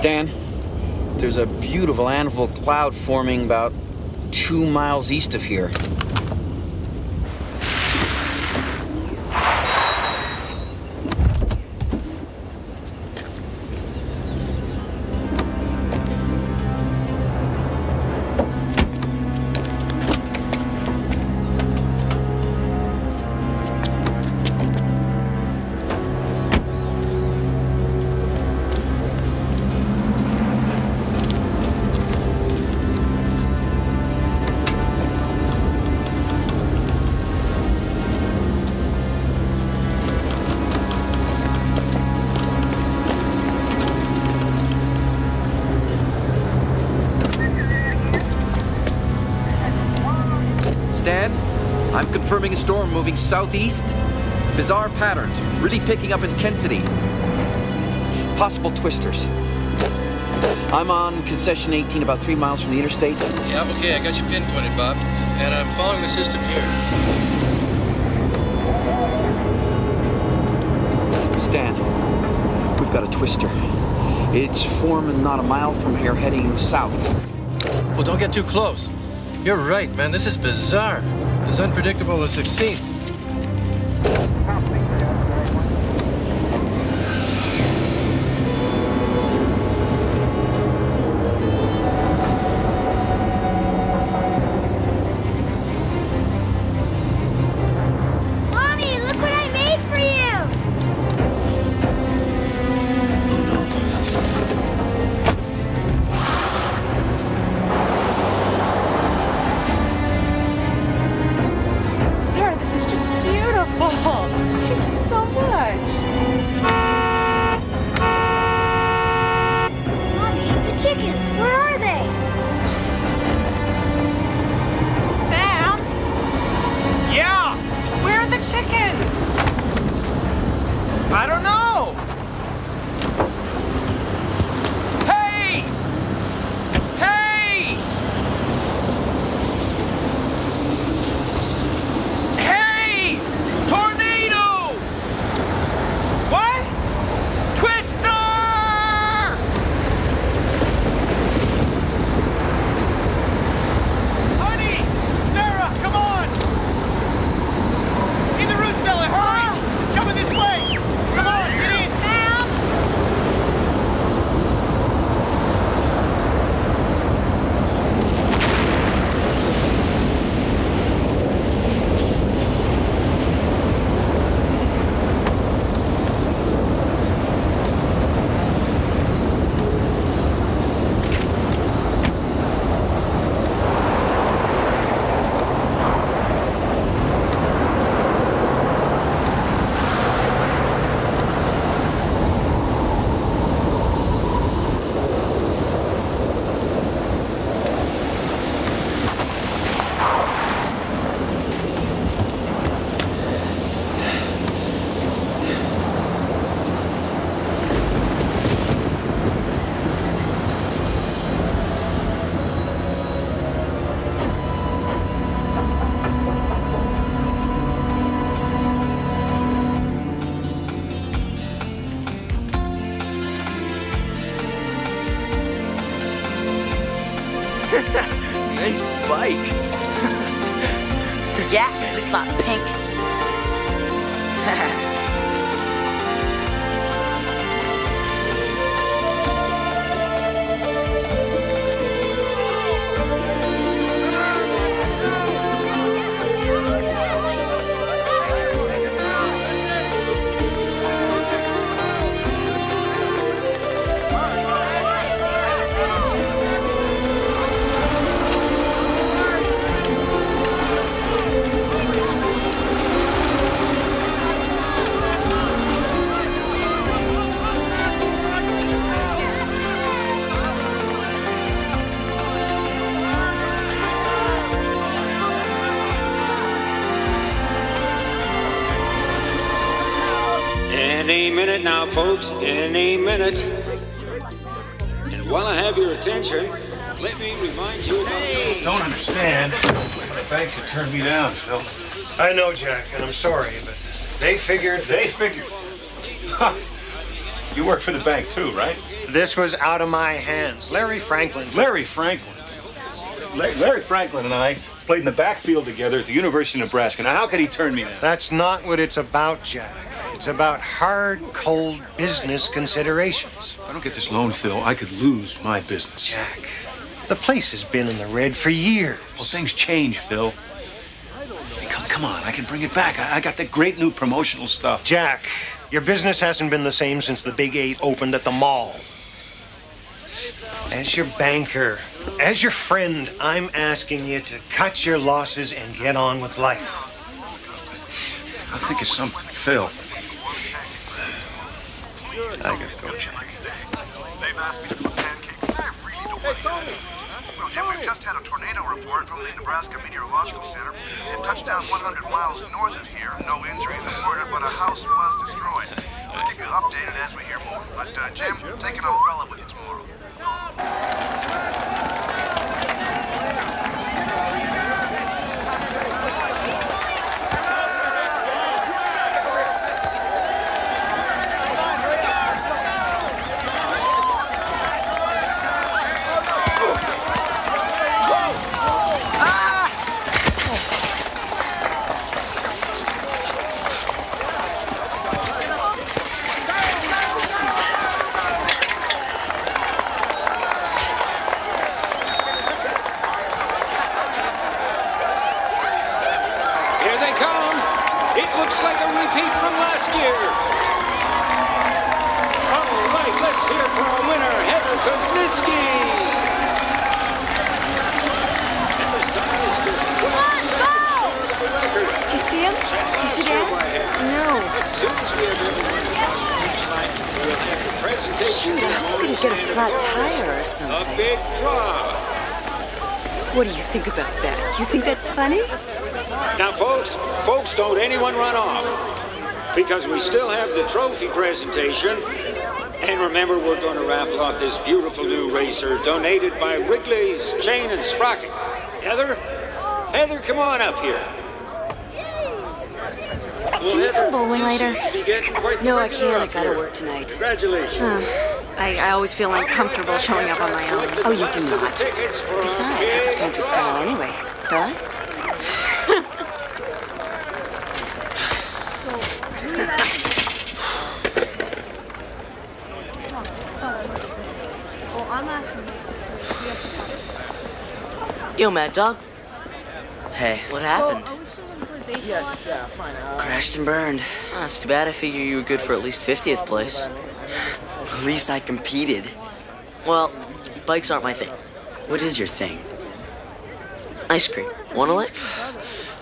Stan, there's a beautiful anvil cloud forming about two miles east of here. I'm a storm moving southeast. Bizarre patterns, really picking up intensity. Possible twisters. I'm on concession 18, about three miles from the interstate. Yeah, okay, I got you pinpointed, Bob. And I'm following the system here. Stan, we've got a twister. It's forming not a mile from here, heading south. Well, don't get too close. You're right, man. This is bizarre. As unpredictable as I've seen. Not pink. For the bank too, right? This was out of my hands. Larry Franklin. Larry Franklin. La- Larry Franklin and I played in the backfield together at the University of Nebraska. Now, how could he turn me down? That's not what it's about, Jack. It's about hard, cold business considerations. If I don't get this loan, Phil, I could lose my business. Jack, the place has been in the red for years. Well, things change, Phil. Hey, come, come on, I can bring it back. I, I got that great new promotional stuff. Jack, your business hasn't been the same since the Big Eight opened at the mall. As your banker, as your friend, I'm asking you to cut your losses and get on with life. I'll think of something, Phil. I gotta go, Jack. They've asked me to flip pancakes, and I really don't want to. Well, Jim, we've just had a tornado report from the Nebraska Meteorological Center. It touched down 100 miles north of here. No injuries reported, but a house was destroyed. We'll keep you updated as we hear more. But, uh, Jim, take an umbrella with you tomorrow. Here they come. It looks like a repeat from last year. All right, let's hear for our winner, Heather Koznitsky. Did you see him? Did you see Dad? No. Shoot, I hope he didn't get a flat tire or A something. Big draw. What do you think about that? You think that's funny? Now, folks, folks, don't anyone run off. Because we still have the trophy presentation. And remember, we're going to raffle off this beautiful new racer donated by Wrigley's Chain and Sprocket. Heather? Heather, come on up here. Well, Can you Heather, come bowling later? seem to be getting quite the No, I can't. I gotta here. work tonight. Congratulations. I, I always feel uncomfortable showing up on my own. Oh, you do not. Besides, I just cramped your style anyway. Don't I? Yo, Mad Dog. Hey, what happened? Yes, yeah, fine. Uh, Crashed and burned. Oh, that's too bad. I figure you were good for at least 50th place. At least I competed. Well, bikes aren't my thing. What is your thing? Ice cream. Want a lick?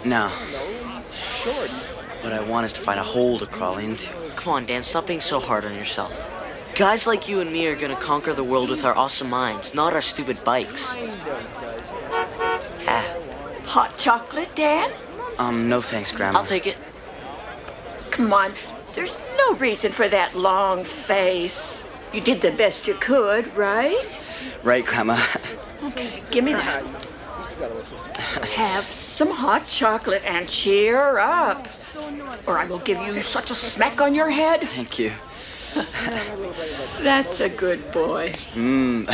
No. What I want is to find a hole to crawl into. Come on, Dan, stop being so hard on yourself. Guys like you and me are gonna conquer the world with our awesome minds, not our stupid bikes. Ah, Hot chocolate, Dan? um, no thanks, Grandma. I'll take it. Come on. There's no reason for that long face. You did the best you could, right? Right, Grandma. Okay, give me that. Have some hot chocolate and cheer up. Or I will give you such a smack on your head. Thank you. That's a good boy. Mmm.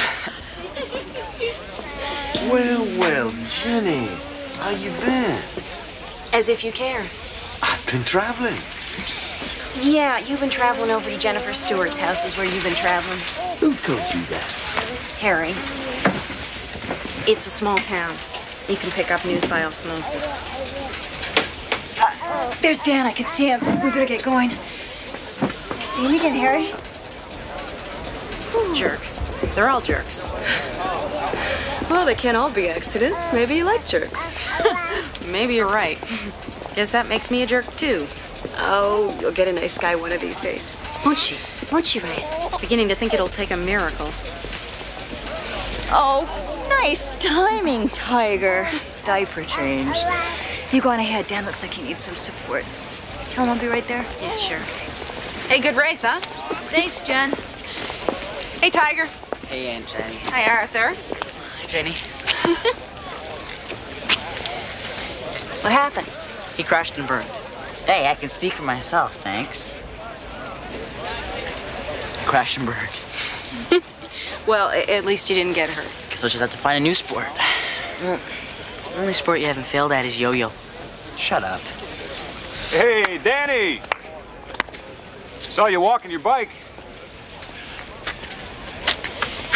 Well, well, Jenny, how you been? As if you care. I've been traveling. Yeah, you've been traveling over to Jennifer Stewart's house is where you've been traveling. Who told you that? Harry. It's a small town. You can pick up news by osmosis. Uh, There's Dan. I can see him. We better get going. See him again, Harry? Jerk. They're all jerks. Well, they can't all be accidents. Maybe you like jerks. Maybe you're right. Guess that makes me a jerk too. Oh, you'll get a nice guy one of these days. Won't she? Won't she, Ryan? Beginning to think it'll take a miracle. Oh, nice timing, Tiger. Diaper change. You go on ahead. Dan looks like he needs some support. Tell him I'll be right there. Yeah, sure. Hey, good race, huh? Thanks, Jen. Hey, Tiger. Hey, Aunt Jenny. Hi, Arthur. Jenny. What happened? He crashed and burned. Hey, I can speak for myself, thanks. crash and burn. Well, at least you didn't get hurt. Guess I'll just have to find a new sport. Well, the only sport you haven't failed at is yo-yo. Shut up. Hey, Danny! Saw you walking your bike.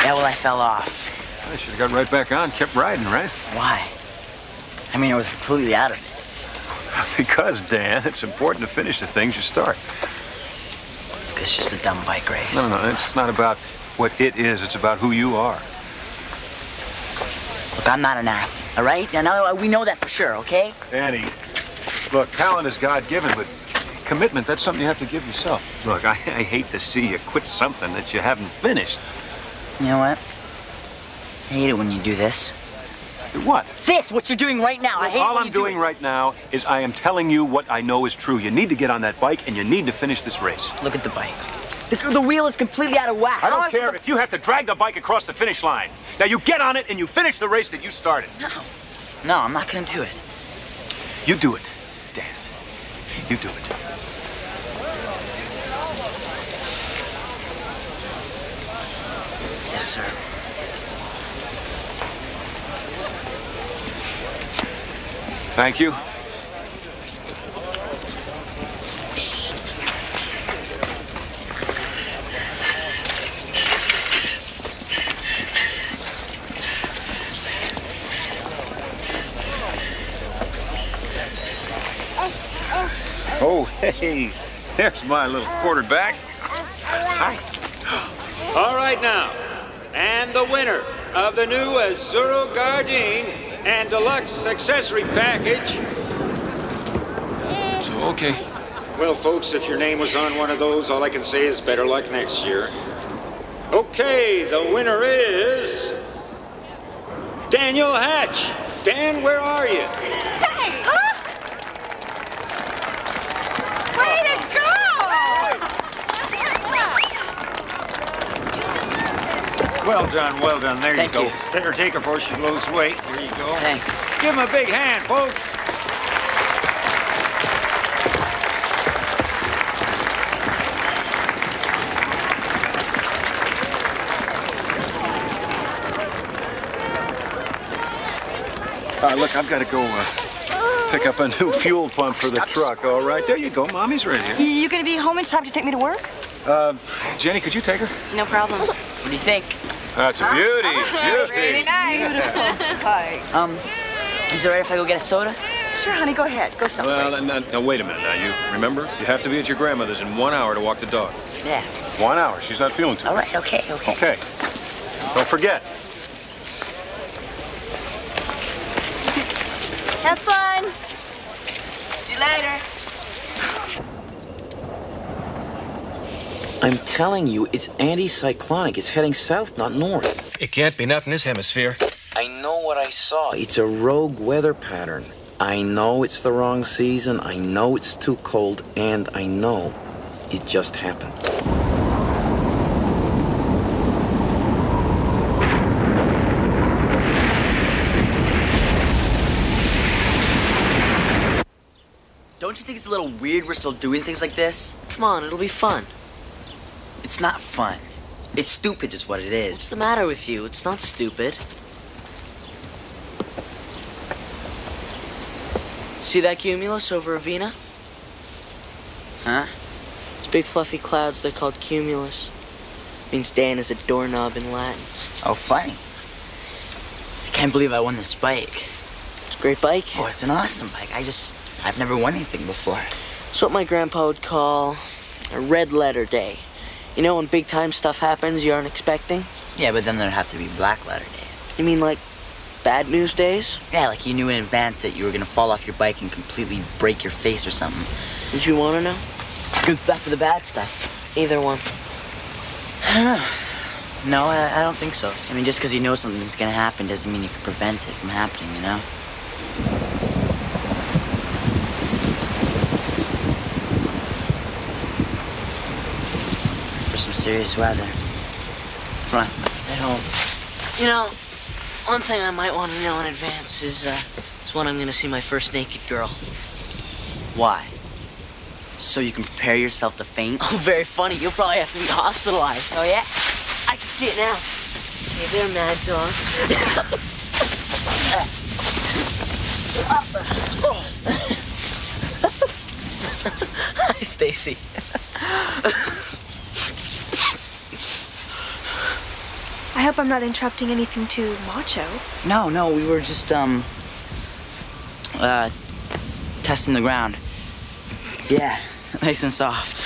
Yeah, well, I fell off. I should have got right back on, kept riding, right? Why? I mean, I was completely out of it. Because, Dan, it's important to finish the things you start. It's just a dumb bike race. No, no, no. It's not about what it is. It's about who you are. Look, I'm not an athlete, all right? Now, now we know that for sure, okay? Danny, look, talent is God-given, but commitment, that's something you have to give yourself. Look, I, I hate to see you quit something that you haven't finished. You know what? I hate it when you do this. What? This, what you're doing right now. I hate All I'm do doing right now is I am telling you what I know is true. You need to get on that bike and you need to finish this race. Look at the bike. The, the wheel is completely out of whack. I don't care supposed if you have to drag the bike across the finish line. Now you get on it and you finish the race that you started. No. No, I'm not gonna do it. You do it, Dan. You do it. Yes, sir. Thank you. Oh, hey, there's my little quarterback. Hi. All right now, and the winner of the new Azuro Gardine and deluxe accessory package. So, okay. Well, folks, if your name was on one of those, all I can say is better luck next year. Okay, the winner is Daniel Hatch. Dan, where are you? Hey! Way to go! Well done, well done. There Thank you go. you. Let her take her before she loses weight. There you go. Thanks. Give him a big hand, folks. Uh, look, I've got to go uh, pick up a new fuel pump for the truck. All right, there you go. Mommy's ready. You, you gonna be home in time to take me to work? Uh, Jenny, could you take her? No problem. What do you think? That's a beauty. Beauty. Really nice. Hi. Um, is it all right if I go get a soda? Sure, honey, go ahead. Go somewhere. Well, now, now wait a minute. Now you remember, you have to be at your grandmother's in one hour to walk the dog. Yeah. One hour. She's not feeling too. All right, okay, okay. Okay. Don't forget. Have fun. See you later. I'm telling you, it's anticyclonic. It's heading south, not north. It can't be not in this hemisphere. I know what I saw. It's a rogue weather pattern. I know it's the wrong season. I know it's too cold, and I know it just happened. Don't you think it's a little weird we're still doing things like this? Come on, it'll be fun. It's not fun. It's stupid, is what it is. What's the matter with you? It's not stupid. See that cumulus over Avena? Huh? It's big fluffy clouds. They're called cumulus. Means Dan is a doorknob in Latin. Oh, funny. I can't believe I won this bike. It's a great bike. Oh, it's an awesome bike. I just, I've never won anything before. It's what my grandpa would call a red letter day. You know when big time stuff happens you aren't expecting? Yeah, but then there'd have to be black letter days. You mean like bad news days? Yeah, like you knew in advance that you were gonna fall off your bike and completely break your face or something. Did you want to know? Good stuff or the bad stuff? Either one. I don't know. No, I, I don't think so. I mean, just because you know something's gonna happen doesn't mean you can prevent it from happening, you know? Serious weather. On, let's home. You know, one thing I might want to know in advance is, uh, is when I'm gonna see my first naked girl. Why? So you can prepare yourself to faint? Oh, very funny. You'll probably have to be hospitalized. Oh, yeah? I can see it now. Hey there, Mad Dog. Hi, Stacy. I hope I'm not interrupting anything too macho. No, no, we were just, um, uh, testing the ground. Yeah, nice and soft.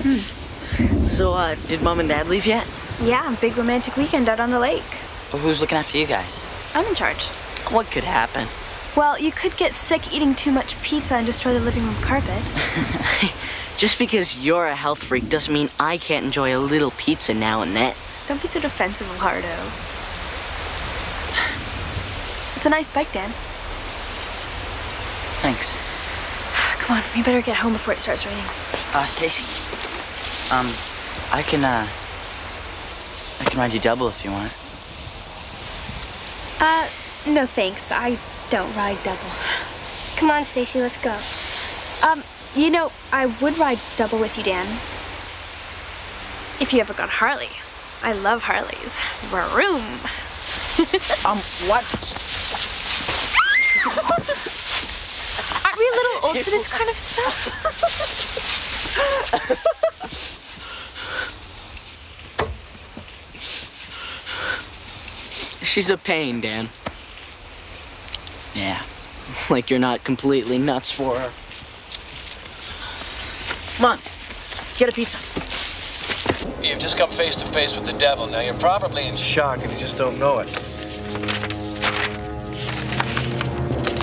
Hmm. So, uh, did Mom and Dad leave yet? Yeah, big romantic weekend out on the lake. Well, who's looking after you guys? I'm in charge. What could happen? Well, you could get sick eating too much pizza and destroy the living room carpet. Just because you're a health freak doesn't mean I can't enjoy a little pizza now and then. Don't be so defensive, Lardo. It's a nice bike, Dan. Thanks. Come on, we better get home before it starts raining. Uh, Stacy. Um, I can, uh, I can ride you double if you want. Uh, no thanks. I don't ride double. Come on, Stacy, let's go. Um, you know, I would ride double with you, Dan. If you ever got a Harley. I love Harleys. Vroom. um, what? Aren't we a little old for this kind of stuff? She's a pain, Dan. Yeah. Like you're not completely nuts for her. Come on, let's get a pizza. You've just come face to face with the devil. Now you're probably in shock and you just don't know it.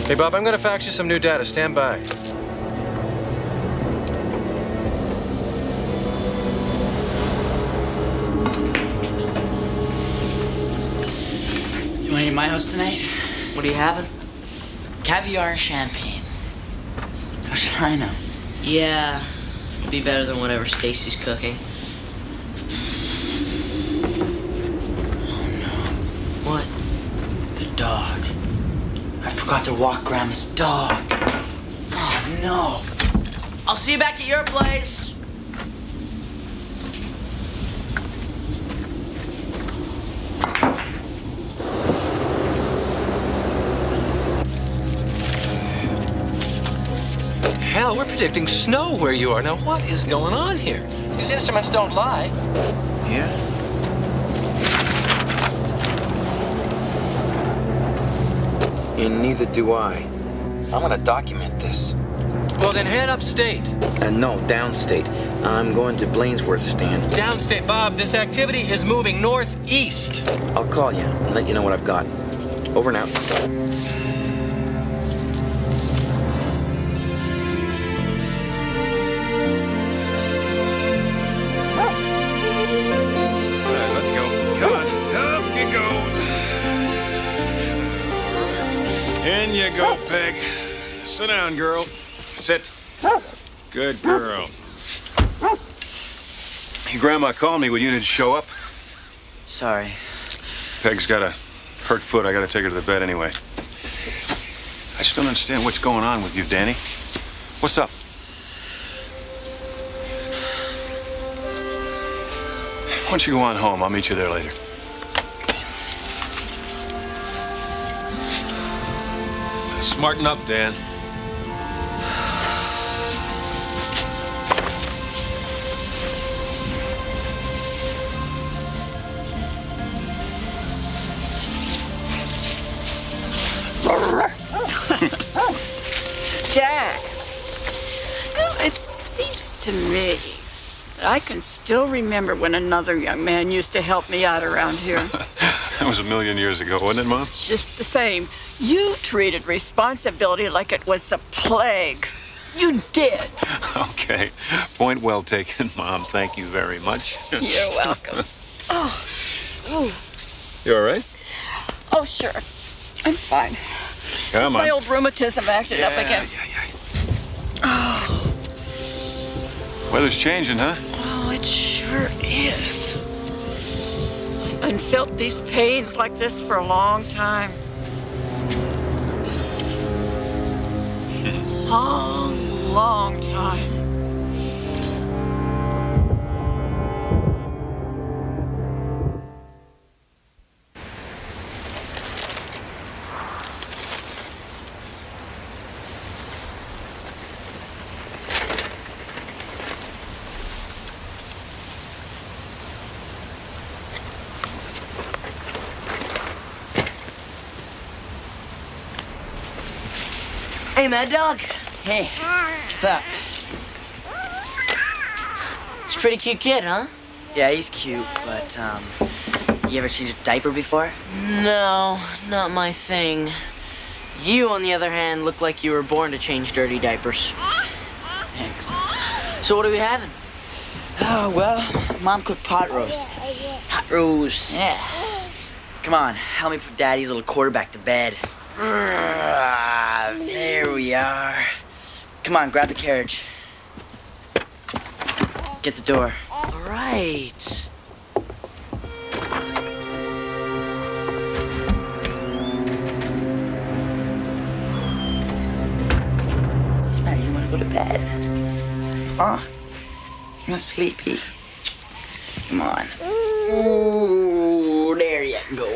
Hey, Bob, I'm gonna fax you some new data. Stand by. You want to eat my house tonight? What are you having? Caviar and champagne. How should I know? Yeah, be better than whatever Stacy's cooking. Oh no. What? The dog. I forgot to walk Grandma's dog. Oh no. I'll see you back at your place. Predicting snow where you are. Now, what is going on here? These instruments don't lie. Yeah? And neither do I. I'm gonna document this. Well, then head upstate. Uh, no, downstate. I'm going to Blainsworth, Stan. Downstate, Bob. This activity is moving northeast. I'll call you and let you know what I've got. Over and you go, Peg. Sit down, girl. Sit. Good girl. Your grandma called me when you didn't show up. Sorry. Peg's got a hurt foot. I gotta take her to the vet anyway. I just don't understand what's going on with you, Danny. What's up? Why don't you go on home? I'll meet you there later. Smarten up, Dan. Jack. Well, it seems to me that I can still remember when another young man used to help me out around here. That was a million years ago, wasn't it, Mom? Just the same, you treated responsibility like it was a plague. You did. Okay. Point well taken, Mom. Thank you very much. You're welcome. Oh, oh, You all right? oh, sure. I'm fine. Come My on. old rheumatism acted up again. Yeah, yeah. Oh, Weather's changing, huh? oh, it sure is. And felt these pains like this for a long time. Long, long time. Hey, Mad Dog. Hey, what's up? He's a pretty cute kid, huh? Yeah, he's cute, but, um, you ever changed a diaper before? No, not my thing. You, on the other hand, look like you were born to change dirty diapers. Thanks. So what are we having? Oh, well, Mom cooked pot roast. Pot roast. Yeah. Come on, help me put Daddy's little quarterback to bed. Ah, there we are. Come on, grab the carriage. Get the door. All right. Matter? You want to go to bed? Huh? You're not sleepy? Come on. Ooh, there you go.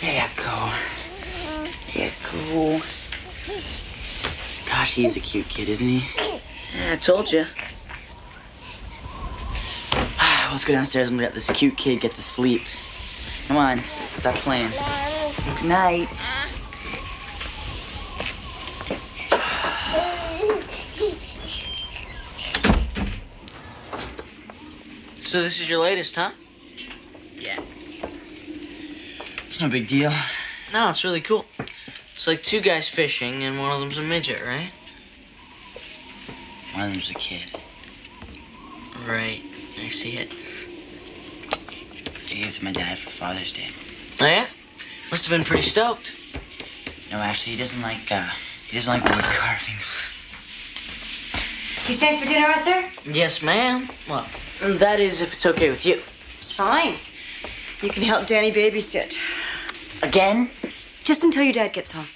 There you go. There you go. Gosh, he's a cute kid, isn't he? Yeah, I told you. Let's go downstairs and let this cute kid get to sleep. Come on, stop playing. Good night. So this is your latest, huh? Yeah. It's no big deal. No, it's really cool. It's like two guys fishing and one of them's a midget, right? One of them's a kid. Right. I see it. I gave it to my dad for Father's Day. Oh yeah? Must have been pretty stoked. No, actually, he doesn't like, uh, he doesn't like wood carvings. You staying for dinner, Arthur? Yes, ma'am. Well, that is if it's okay with you. It's fine. You can help Danny babysit. Again? Just until your dad gets home.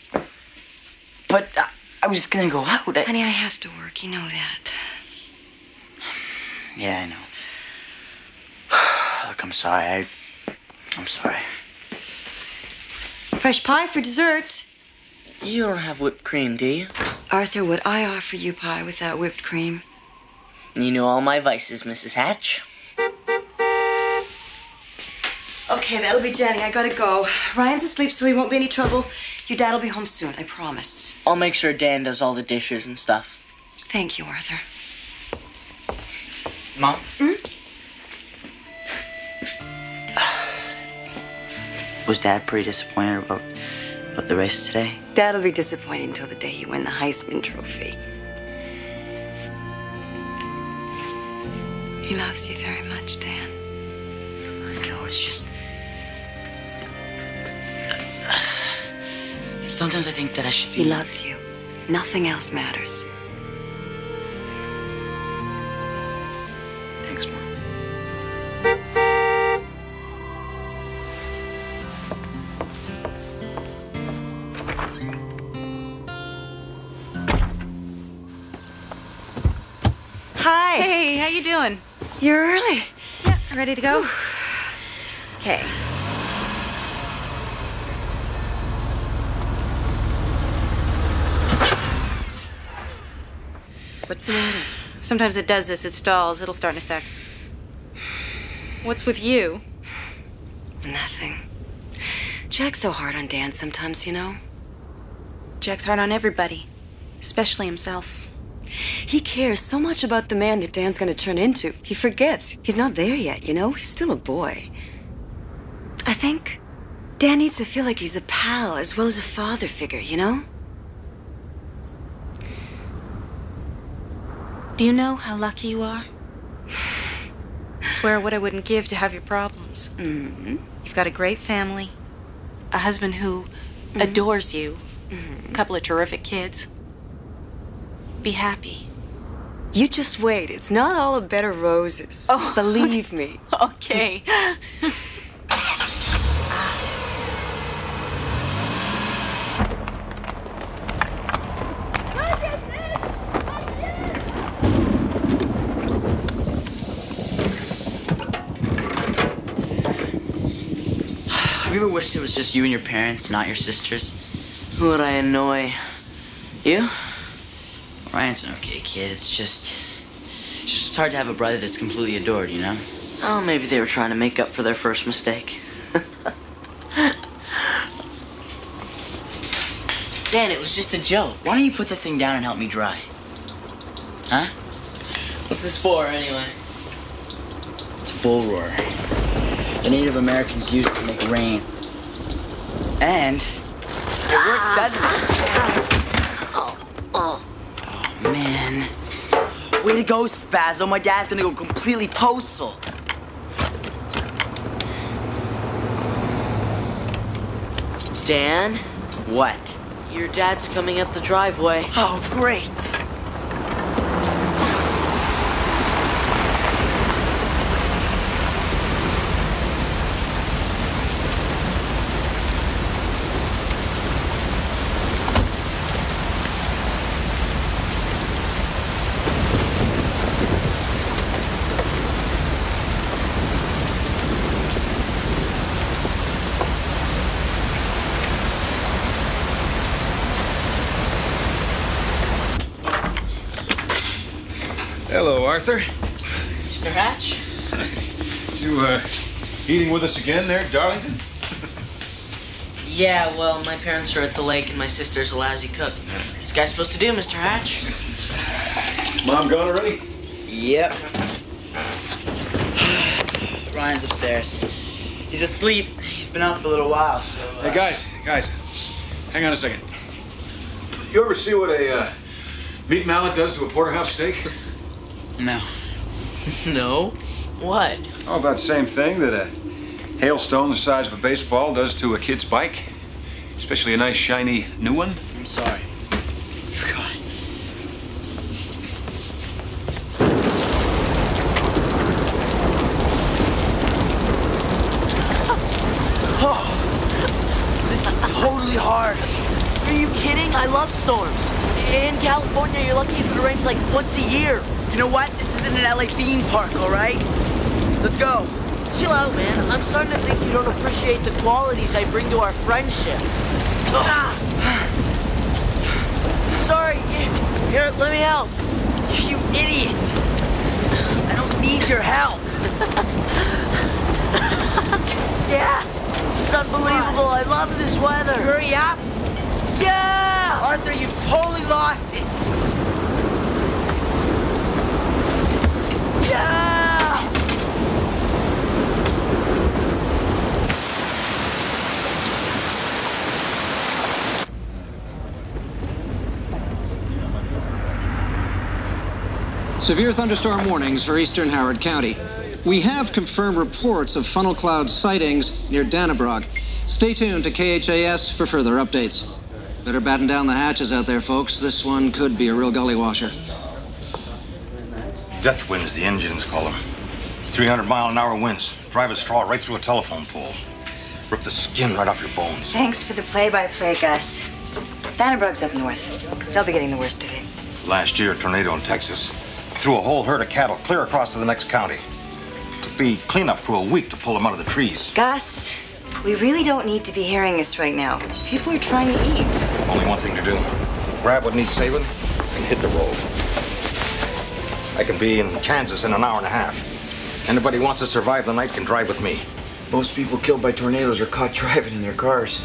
But uh, I was just gonna go out. I... Honey, I have to work. You know that. Yeah, I know. Look, I'm sorry. I, I'm sorry. Fresh pie for dessert. You don't have whipped cream, do you? Arthur, would I offer you pie without whipped cream? You know all my vices, Mrs. Hatch. Okay, that'll be Jenny. I gotta go. Ryan's asleep, so he won't be any trouble. Your dad'll be home soon, I promise. I'll make sure Dan does all the dishes and stuff. Thank you, Arthur. Mom? Hmm? Was Dad pretty disappointed about, about the race today? Dad'll be disappointed until the day you win the Heisman Trophy. He loves you very much, Dan. I know, it's just. Sometimes I think that I should be. He loves you. Nothing else matters. Thanks, Mom. Hi. Hey, how you doing? You're early. Yeah, ready to go? Okay. What's the matter? Sometimes it does this. It stalls. It'll start in a sec. What's with you? Nothing. Jack's so hard on Dan sometimes, you know? Jack's hard on everybody, especially himself. He cares so much about the man that Dan's gonna turn into. He forgets. He's not there yet, you know? He's still a boy. I think Dan needs to feel like he's a pal as well as a father figure, you know? Do you know how lucky you are? Swear what I wouldn't give to have your problems. Mm-hmm. You've got a great family, a husband who adores you, a couple of terrific kids. Be happy. You just wait. It's not all a bed of roses. Oh, Believe me. Okay. Have you ever wished it was just you and your parents, not your sisters? Who would I annoy? You? Ryan's an okay kid. It's just. It's just hard to have a brother that's completely adored, you know? Oh, maybe they were trying to make up for their first mistake. Dan, it was just a joke. Why don't you put the thing down and help me dry? Huh? What's this for, anyway? It's a bull roar. The Native Americans used it to make rain. And it works, it? Oh, oh. oh, man. Way to go, Spazzo. My dad's gonna go completely postal. Dan? What? Your dad's coming up the driveway. Oh, great. Arthur. Mr. Hatch? You, uh, eating with us again there, Darlington? Yeah, well, my parents are at the lake and my sister's a lousy cook. What's this guy supposed to do, Mr. Hatch? Mom gone already? Yep. Ryan's upstairs. He's asleep. He's been out for a little while, so. Uh... Hey, guys, guys, hang on a second. You ever see what a uh, meat mallet does to a porterhouse steak? No. no? What? Oh, about the same thing that a hailstone the size of a baseball does to a kid's bike. Especially a nice, shiny new one. I'm sorry. Forgot. Oh, this is totally hard. Are you kidding? I love storms. In California, you're lucky if it rains like once a year. You know what? This isn't an LA theme park, all right? Let's go. Chill out, man. I'm starting to think you don't appreciate the qualities I bring to our friendship. Ah. Sorry. Here, let me help. You idiot. I don't need your help. yeah. This is unbelievable. I love this weather. Hurry up. Yeah! Arthur, you've totally lost it. Severe thunderstorm warnings for eastern Howard County. We have confirmed reports of funnel cloud sightings near Dannebrog. Stay tuned to KHAS for further updates. Better batten down the hatches out there, folks. This one could be a real gully washer. Death winds, the engines call them. 300 mile an hour winds. Drive a straw right through a telephone pole. Rip the skin right off your bones. Thanks for the play-by-play, Gus. Dannebrog's up north. They'll be getting the worst of it. Last year, a tornado in Texas threw a whole herd of cattle clear across to the next county. Took the cleanup crew a week to pull them out of the trees. Gus, we really don't need to be hearing this right now. People are trying to eat. Only one thing to do. Grab what needs saving and hit the road. I can be in Kansas in an hour and a half. Anybody wants to survive the night can drive with me. Most people killed by tornadoes are caught driving in their cars.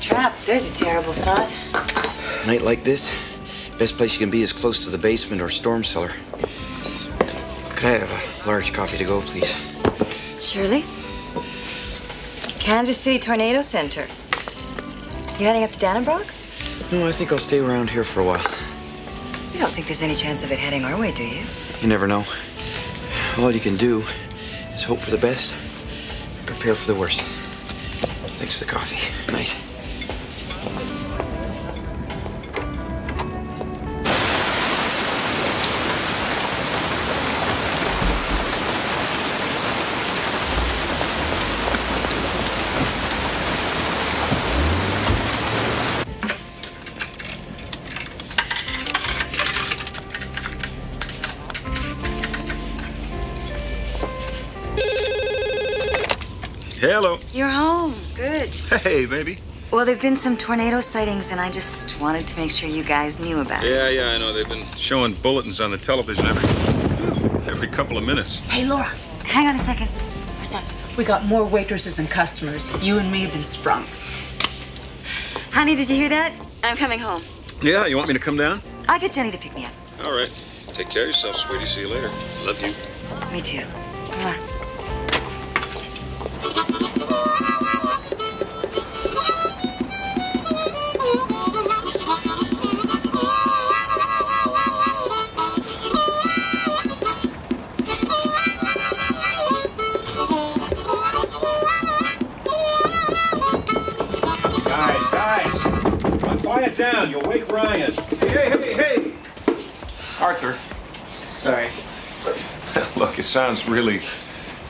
Trapped, there's a terrible thought. A night like this, best place you can be is close to the basement or storm cellar. Could I have a large coffee to go, please? Surely. Kansas City Tornado Center. You heading up to Dannebrog? No, I think I'll stay around here for a while. You don't think there's any chance of it heading our way, do you? You never know. All you can do is hope for the best and prepare for the worst. Thanks for the coffee. Night. There've been some tornado sightings, and I just wanted to make sure you guys knew about it. Yeah, yeah, I know. They've been showing bulletins on the television every every couple of minutes. Hey, Laura. Hang on a second. What's up? We got more waitresses and customers. You and me have been sprung. Honey, did you hear that? I'm coming home. Yeah, you want me to come down? I'll get Jenny to pick me up. All right. Take care of yourself, sweetie. See you later. Love you. Me too. Mwah. Now down. You'll wake Ryan. Hey, hey, hey, Arthur. Sorry. Look, it sounds really, it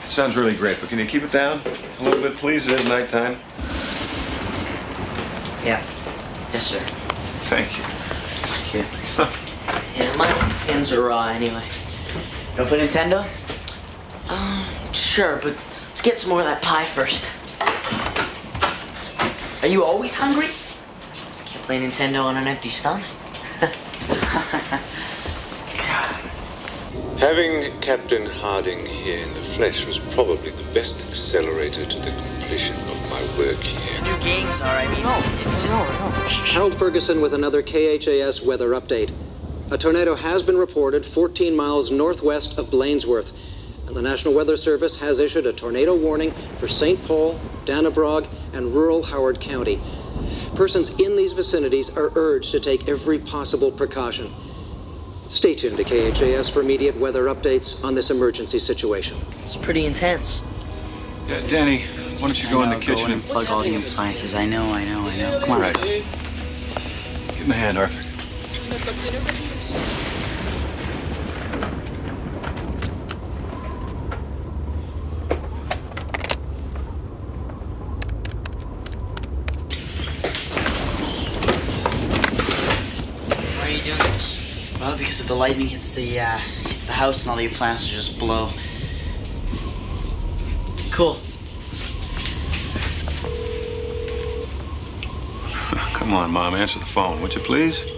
sounds really great, but can you keep it down a little bit, please? It is nighttime. Yeah. Yes, sir. Thank you. Thank you. yeah, my hands are raw anyway. You want to play Nintendo? Um, sure, but let's get some more of that pie first. Are you always hungry? Can't play Nintendo on an empty stomach. Having Captain Harding here in the flesh was probably the best accelerator to the completion of my work here. New games are, I mean, no, it's just. Harold Ferguson with another KHAS weather update. A tornado has been reported 14 miles northwest of Blainsworth, and the National Weather Service has issued a tornado warning for St. Paul, Dannebrog, and rural Howard County. Persons in these vicinities are urged to take every possible precaution. Stay tuned to KHAS for immediate weather updates on this emergency situation. It's pretty intense. Yeah, Danny, why don't you go in the kitchen and plug all the appliances? I know, I know, I know. Come on. Right. Give him a hand, Arthur. Why are you doing this? Well, because if the lightning hits the uh, hits the house and all the appliances just blow. Cool. Come on, Mom, answer the phone, would you please?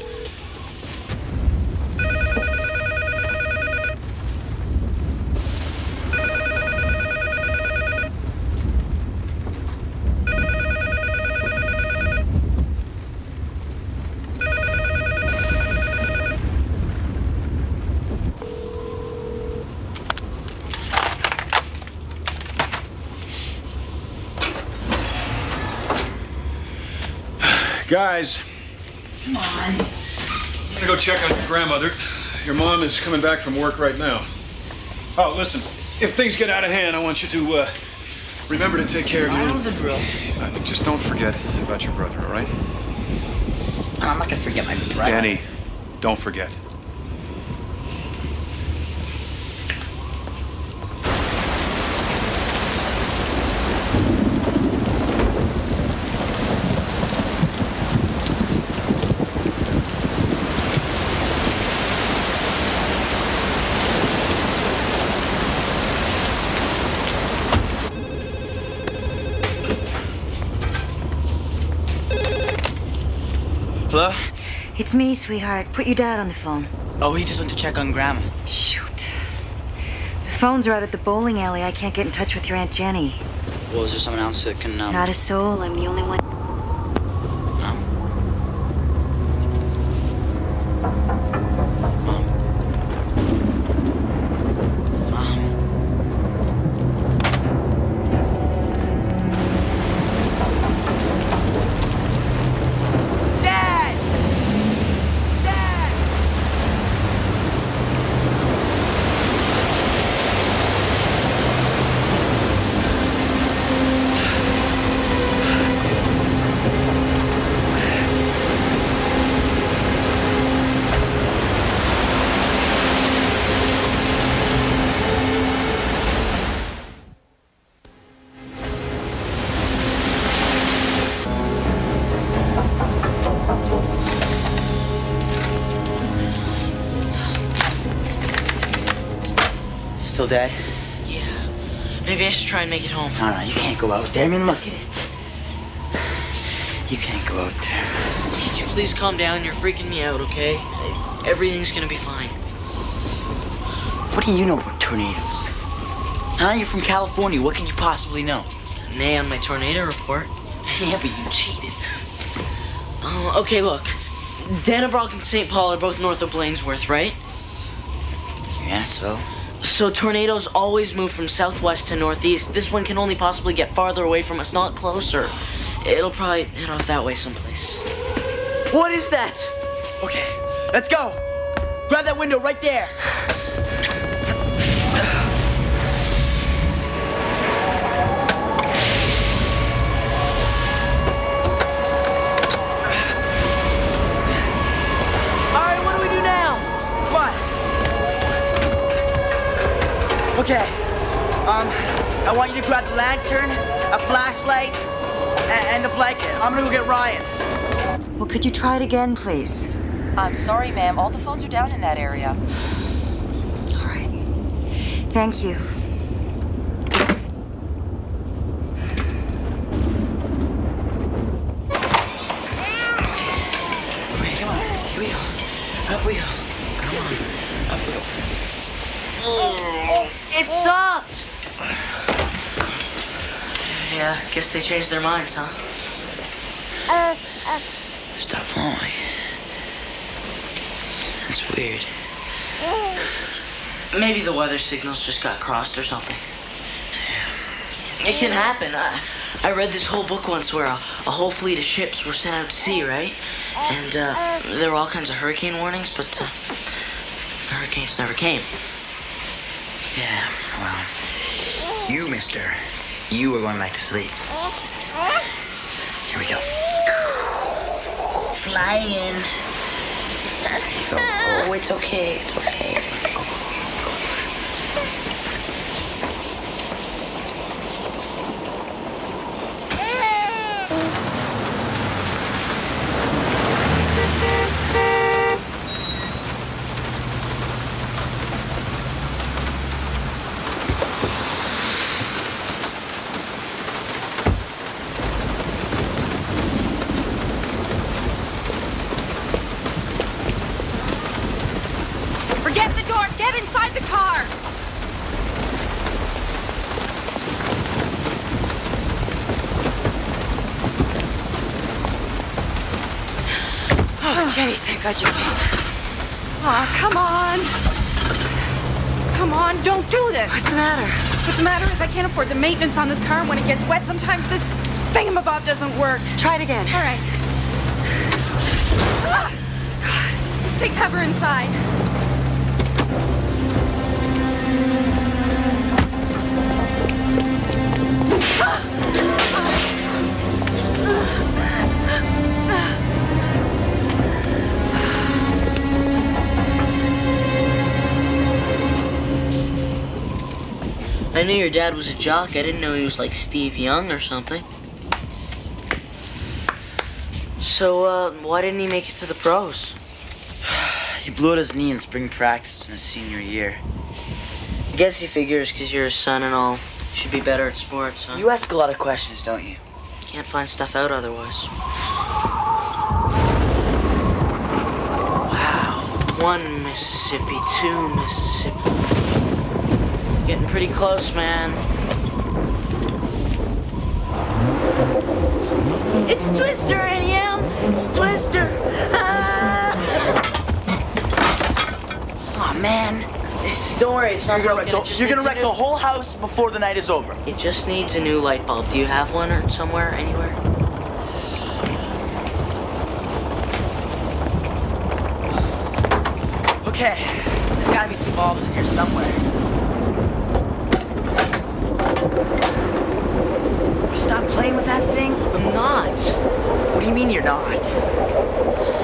Guys, Come on. I'm gonna go check on your grandmother. Your mom is coming back from work right now. Oh, listen, if things get out of hand, I want you to uh, remember to take care of I know the drill. Uh, Just don't forget about your brother, all right? I'm not gonna forget my brother. Danny, don't forget. It's me, sweetheart. Put your dad on the phone. Oh, he just went to check on Grandma. Shoot. The phones are out at the bowling alley. I can't get in touch with your Aunt Jenny. Well, is there someone else that can? Um... Not a soul. I'm the only one. Still dead? Yeah. Maybe I should try and make it home. No, no, you can't go out there. I mean, look at it. You can't go out there. Can you please calm down? You're freaking me out, okay? Everything's gonna be fine. What do you know about tornadoes? Huh? You're from California. What can you possibly know? An A on my tornado report. yeah, but you cheated. Oh, okay, look. Dannebrog and St. Paul are both north of Blainsworth, right? Yeah, so? So tornadoes always move from southwest to northeast. This one can only possibly get farther away from us, not closer. It'll probably head off that way someplace. What is that? Okay, let's go. Grab that window right there. Okay. Um, I want you to grab the lantern, a flashlight, a- and a blanket. I'm gonna go get Ryan. Well, could you try it again, please? I'm sorry, ma'am. All the phones are down in that area. All right. Thank you. Guess they changed their minds, huh? Stop flowing. That's weird. Maybe the weather signals just got crossed or something. It can happen. I, I read this whole book once where a, a whole fleet of ships were sent out to sea, right? And uh, there were all kinds of hurricane warnings, but uh, hurricanes never came. Yeah, well, you, mister, you are going back to sleep. Here we go. Flying. There you go. Oh, it's okay. It's okay. Go, go, go, go. Forget the door. Get inside the car. Oh, Jenny, thank God you came. Oh, come on. Come on, don't do this. What's the matter? What's the matter is I can't afford the maintenance on this car. and When it gets wet, sometimes this thingamabob doesn't work. Try it again. All right. Ah! God. Let's take cover inside. I knew your dad was a jock. I didn't know he was like Steve Young or something. So, uh, why didn't he make it to the pros? He blew out his knee in spring practice in his senior year. I guess he figures because you're his son and all, you should be better at sports, huh? You ask a lot of questions, don't you? Can't find stuff out otherwise. Wow. One Mississippi, two Mississippi. Pretty close, man. It's Twister, Annie It's Twister. Ah! Oh man. It's, don't worry, it's not You're gonna wreck, the, you're gonna wreck new- the whole house before the night is over. It just needs a new light bulb. Do you have one or somewhere, anywhere? Okay, there's gotta be some bulbs in here somewhere. Stop playing with that thing. I'm not. What do you mean you're not?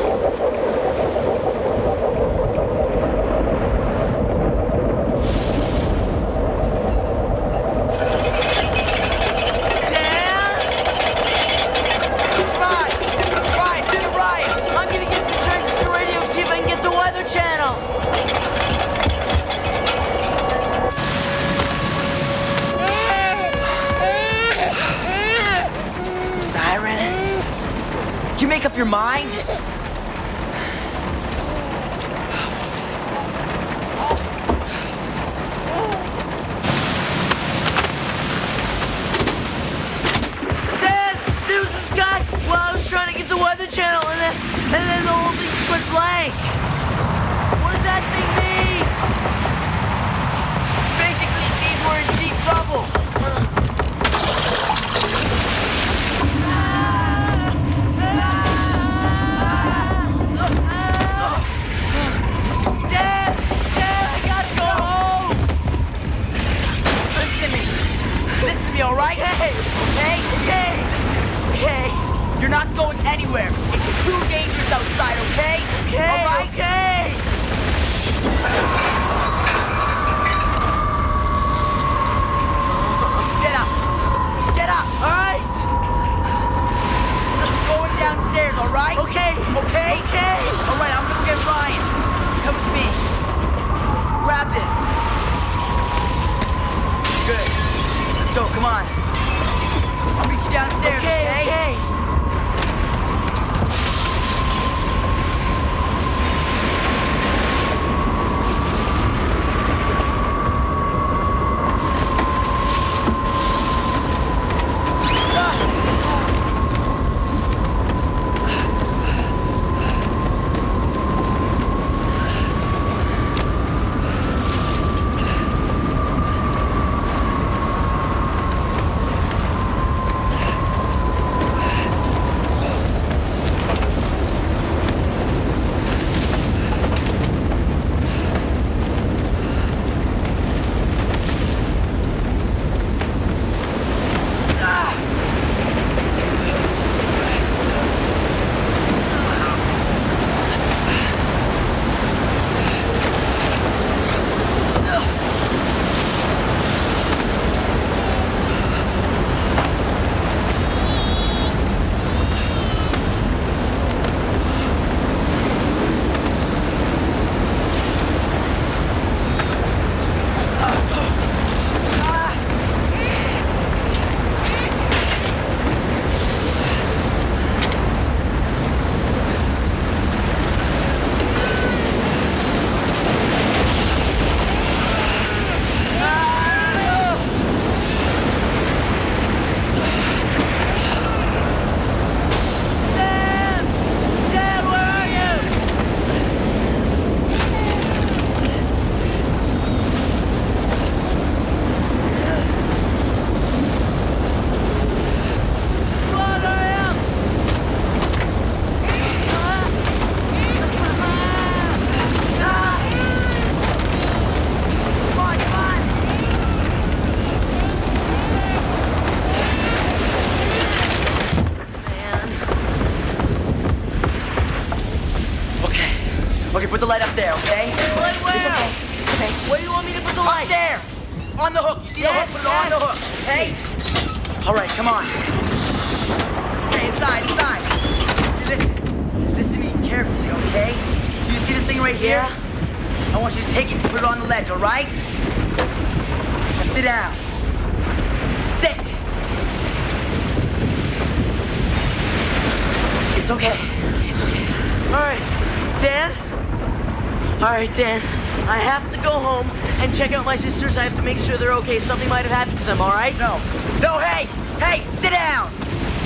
okay, something might have happened to them, all right? No. No, hey! Hey, sit down!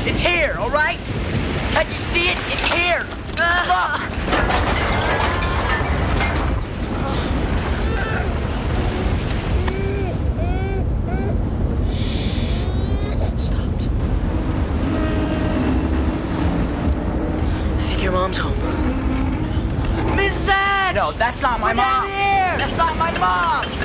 It's here, all right? Can't you see it? It's here! Ah! Stopped. I think your mom's home. Miss Edge! No, that's not my We're mom. That's not my mom.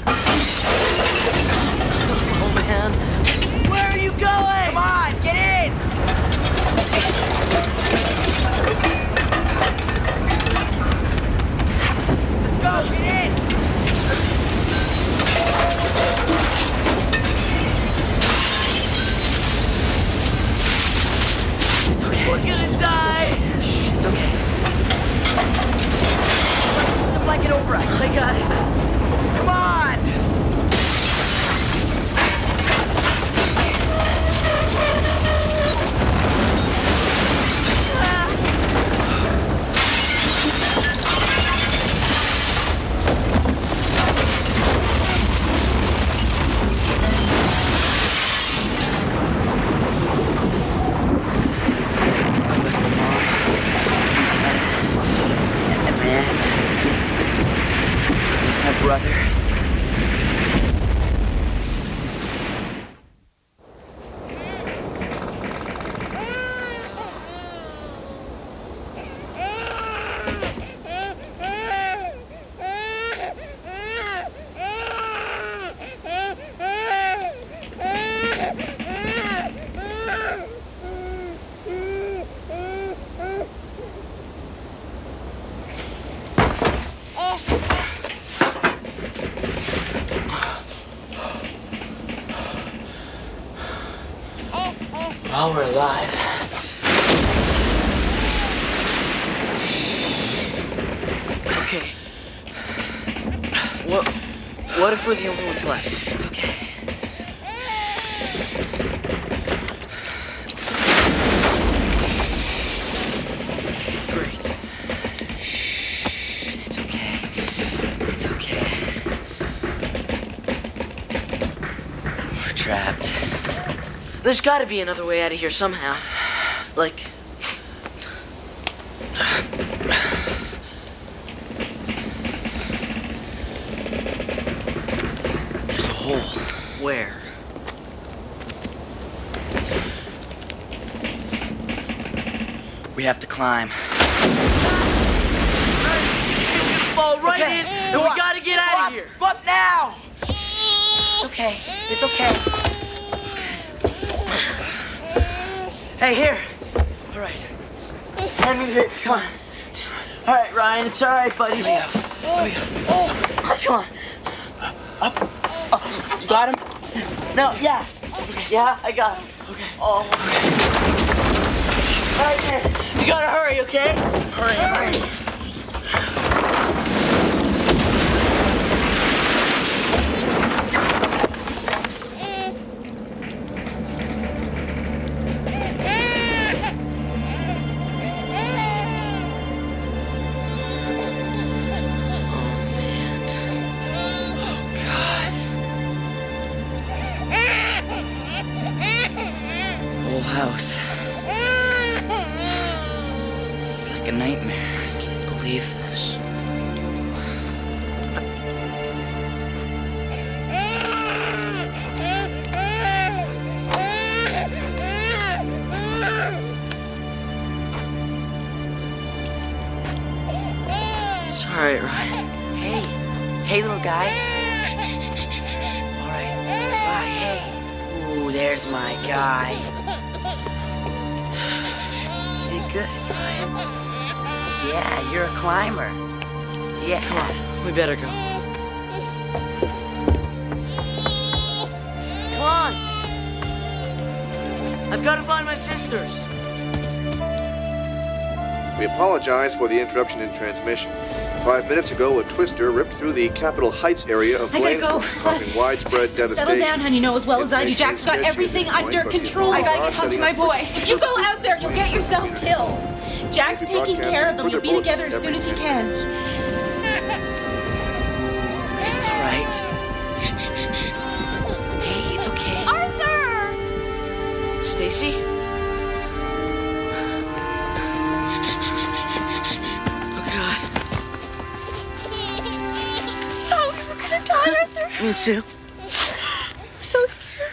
Ones left? It's okay. Great. It's okay. It's okay. We're trapped. There's gotta be another way out of here somehow. Like. There's a hole. Where? We have to climb. She's gonna fall right Okay, in, and we up. gotta get Go out up. of here. Up now! It's okay. It's okay. Hey, here. All right. Hand me here. Come on. All right, Ryan. It's all right, buddy. Let me go. Let me go. Come on. Up. Up. You got him? No. Yeah. Yeah, I got him. Okay. Oh. All right, man. You gotta hurry, okay? Hurry. Hurry. It's all right, Ryan. Hey. Hey, little guy. All right. Bye. Hey. Ooh, there's my guy. You did good, Ryan. Yeah, you're a climber. Yeah. Come on. We better go. Come on. I've got to find my sisters. We apologize for the interruption in transmission. Five minutes ago, a twister ripped through the Capitol Heights area of go. Causing widespread devastation. Settle down, honey. You know as well as I do. Jack's got is sketchy at everything under control. I gotta get home to my boys. You go out there, you'll get yourself killed. Jack's taking care of them. You'll be together as soon as he can. In, Sue. I'm so scared.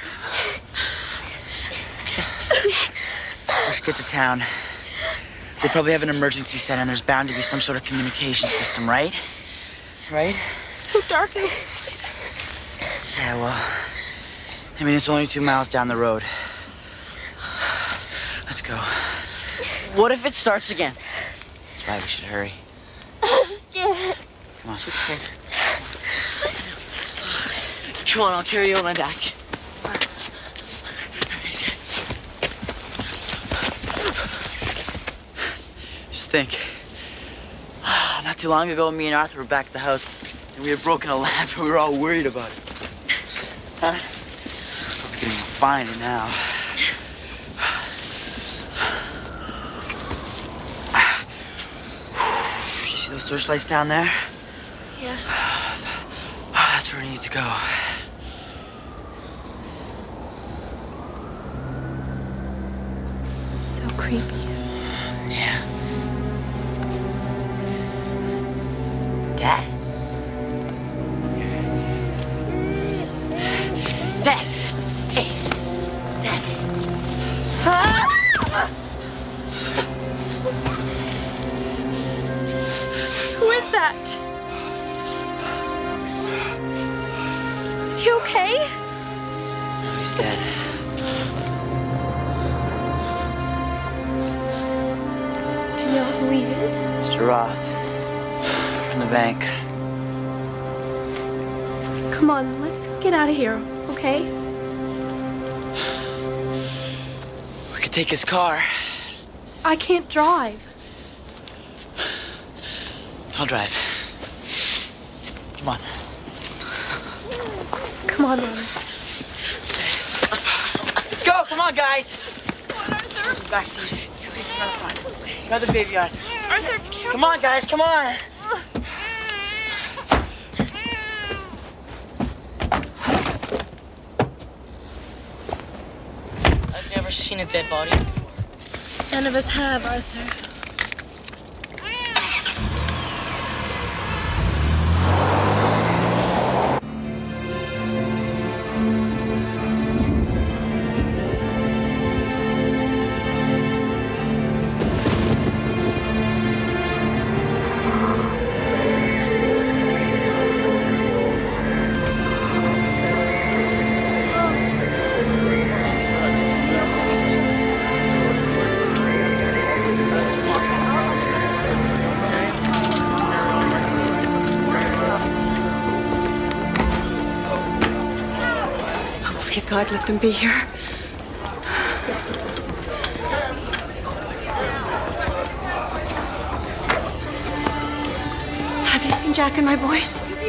We should get to town. They probably have an emergency center, and there's bound to be some sort of communication system, right? Right? so dark outside. Yeah, well, I mean, it's only two miles down the road. Let's go. What if it starts again? That's why we should hurry. I'm scared. Come on. Come on, I'll carry you on my back. Just think. Not too long ago, me and Arthur were back at the house, and we had broken a lamp, and we were all worried about it. Huh? We're getting fine now. You see those searchlights down there? Yeah. That's where we need to go. Creepy. Yeah. Dad. Dad! Know who he is? Mr. Roth. From the bank. Come on, let's get out of here, okay? We could take his car. I can't drive. I'll drive. Come on. Come on, Ronnie. Let's go. Come on, guys. Backseat. Another baby Arthur. Arthur, Come on, guys. Come on. I've never seen a dead body before. None of us have, Arthur. God, let them be here. Have you seen Jack and my boys?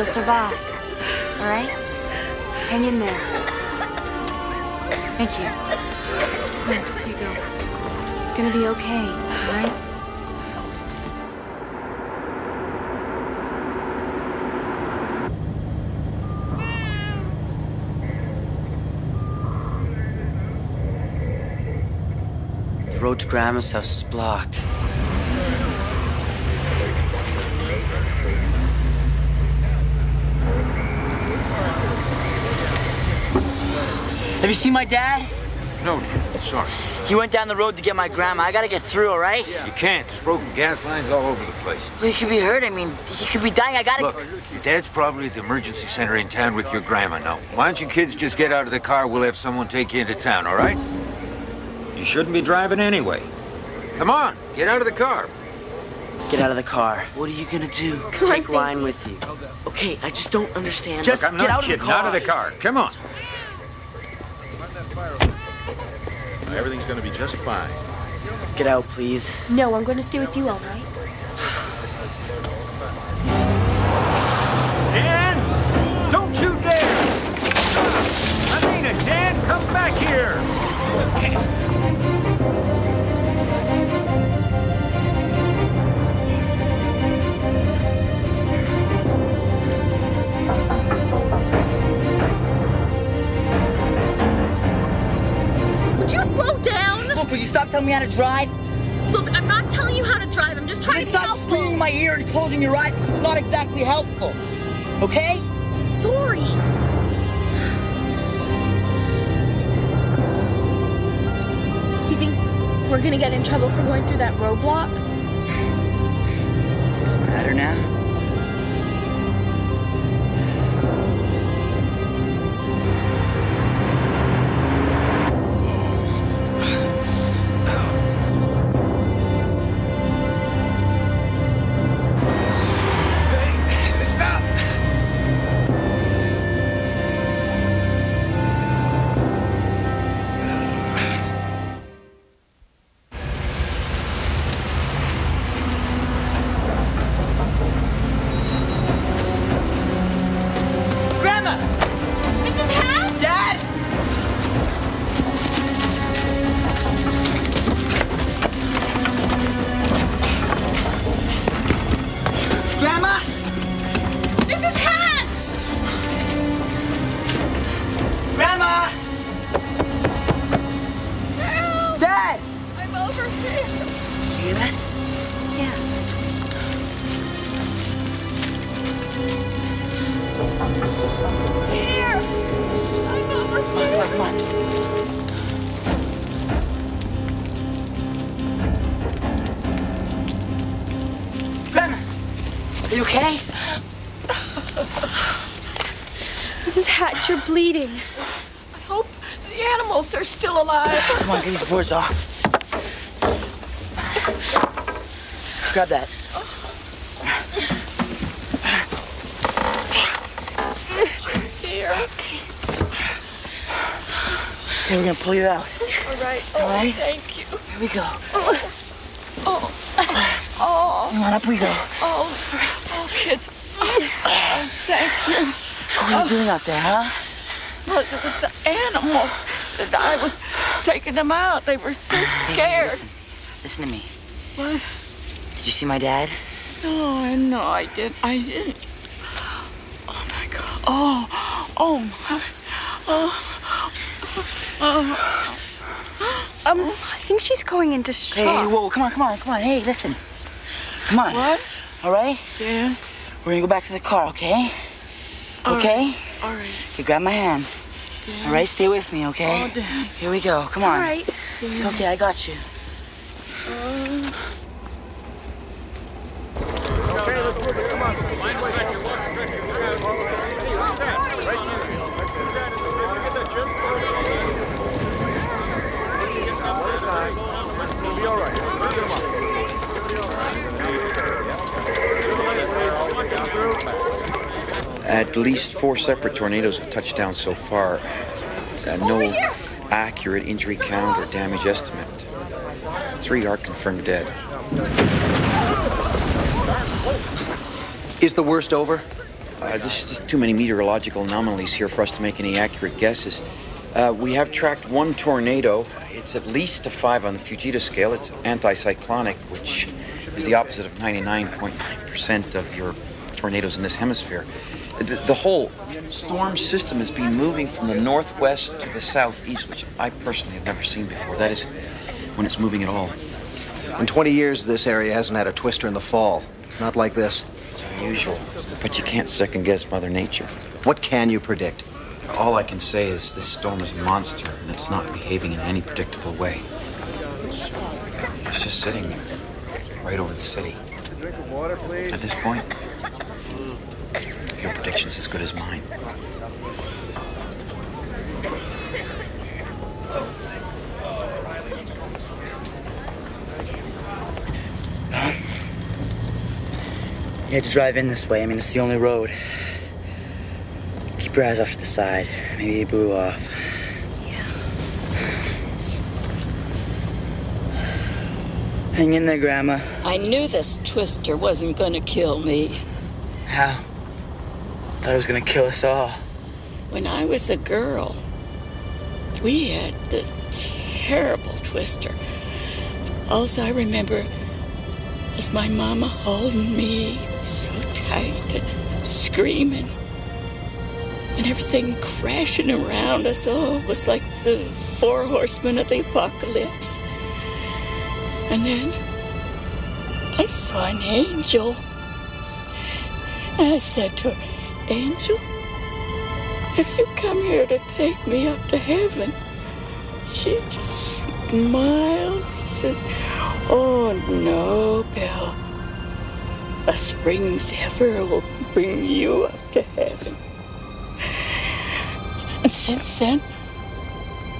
They'll survive. All right? Hang in there. Thank you. On, here you go. It's gonna be okay, all right? The road to Grandma's house is blocked. You seen my dad? No, Dad. Sorry. He went down the road to get my grandma. I gotta get through, all right? Yeah. You can't. There's broken gas lines all over the place. Well, he could be hurt. I mean, he could be dying. I gotta. Look, your dad's probably at the emergency center in town with your grandma now. Why don't you kids just get out of the car? We'll have someone take you into town, all right? You shouldn't be driving anyway. Come on, get out of the car. Get out of the car. What are you gonna do? Come Take Stacy. Ryan with you. Okay, I just don't understand. Look, Just I'm get not out of the kidding. car. Out of the car. Come on. Everything's gonna be just fine. Get out, please. No, I'm going to stay with you all night. Dan! Don't you dare! I mean it, Dan! Come back here! Look, will you stop telling me how to drive? Look, I'm not telling you how to drive. I'm just trying Then to stop helpful. screaming in my ear and closing your eyes because it's not exactly helpful. Okay? Sorry. Do you think we're gonna get in trouble for going through that roadblock? Doesn't matter now. Still alive. Come on, get these boards off. Grab that. Here. Okay, we're gonna pull you out. All right. Oh, All right. thank you. Here we go. Oh. Oh. Come on, up we go. Oh, oh, kids. Oh, thank you. What are you doing out there, huh? Look, it was the animals. That I was taking them out. They were so Hey, scared. Listen, listen to me. What? Did you see my dad? No, I know I did. I didn't. Oh my God. Oh, oh my. Oh. Oh. Um, I think she's going into shock. Hey, whoa, come on, come on, come on. Hey, listen. Come on. What? All right? Yeah. We're gonna go back to the car, okay? All okay? right. All right. Okay, grab my hand. All right, stay with me, okay? Oh. Here we go. Come It's on. all right. It's okay, I got you. Uh, Okay, let's move it. Come on. We'll be all right. Get him up. At least four separate tornadoes have touched down so far. Uh, no accurate injury count or damage estimate. Three are confirmed dead. Is the worst over? Uh, there's just too many meteorological anomalies here for us to make any accurate guesses. Uh, we have tracked one tornado. It's at least a five on the Fujita scale. It's anticyclonic, which is the opposite of 99.9% of your tornadoes in this hemisphere. The, the whole storm system has been moving from the northwest to the southeast, which I personally have never seen before. That is, when it's moving at all. In 20 years, this area hasn't had a twister in the fall. Not like this. It's unusual, but you can't second guess Mother Nature. What can you predict? All I can say is this storm is a monster, and it's not behaving in any predictable way. It's just sitting there, right over the city. At this point, your prediction's as good as mine. You had to drive in this way. I mean, it's the only road. Keep your eyes off to the side. Maybe he blew off. Hang in there, Grandma. I knew this twister wasn't going to kill me. How? Thought it was gonna kill us all. When I was a girl, we had this terrible twister. All I remember is my mama holding me so tight and screaming. And everything crashing around us. It was like the four horsemen of the apocalypse. And then I saw an angel. And I said to her, Angel, if you come here to take me up to heaven, she just smiles. She says, Oh no, Bill. A spring zephyr will bring you up to heaven. And since then,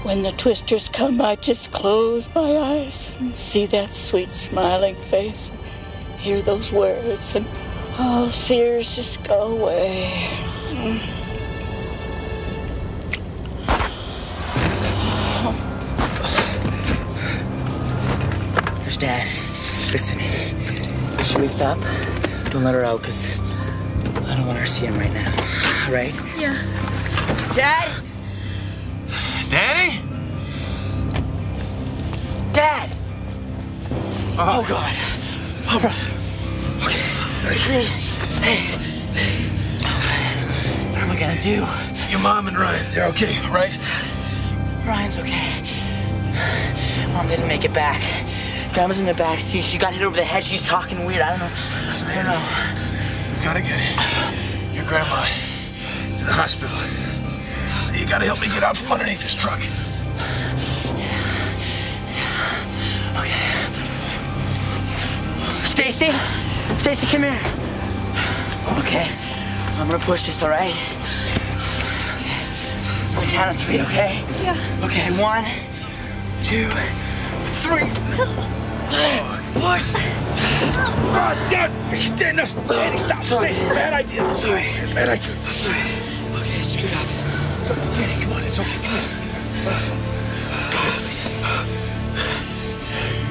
when the twisters come, I just close my eyes and see that sweet smiling face, and hear those words, and all fears just go away. There's Dad. Listen, if she wakes up, don't let her out, because I don't want her to see him right now. All right? Yeah. Dad! Danny? Dad! Oh, oh God. Oh, bro. Hey. What am I gonna do? Your mom and Ryan, they're okay, right? Ryan's okay. Mom didn't make it back. Grandma's in the back seat. She got hit over the head. She's talking weird. I don't know. Listen, I don't know. We've gotta get your grandma to the hospital. You gotta help me get out from underneath this truck. Okay. Stacy, Stacy, come here. Okay. I'm gonna push this, all right? Okay. On the count of three, okay? Yeah. Okay, one, two, three. Push! Oh, yeah. Stand up. Danny, stop. Sorry. Stay. Bad idea. Sorry. Bad idea. Okay, screwed up. It's okay. Danny, come on. It's okay. Come on.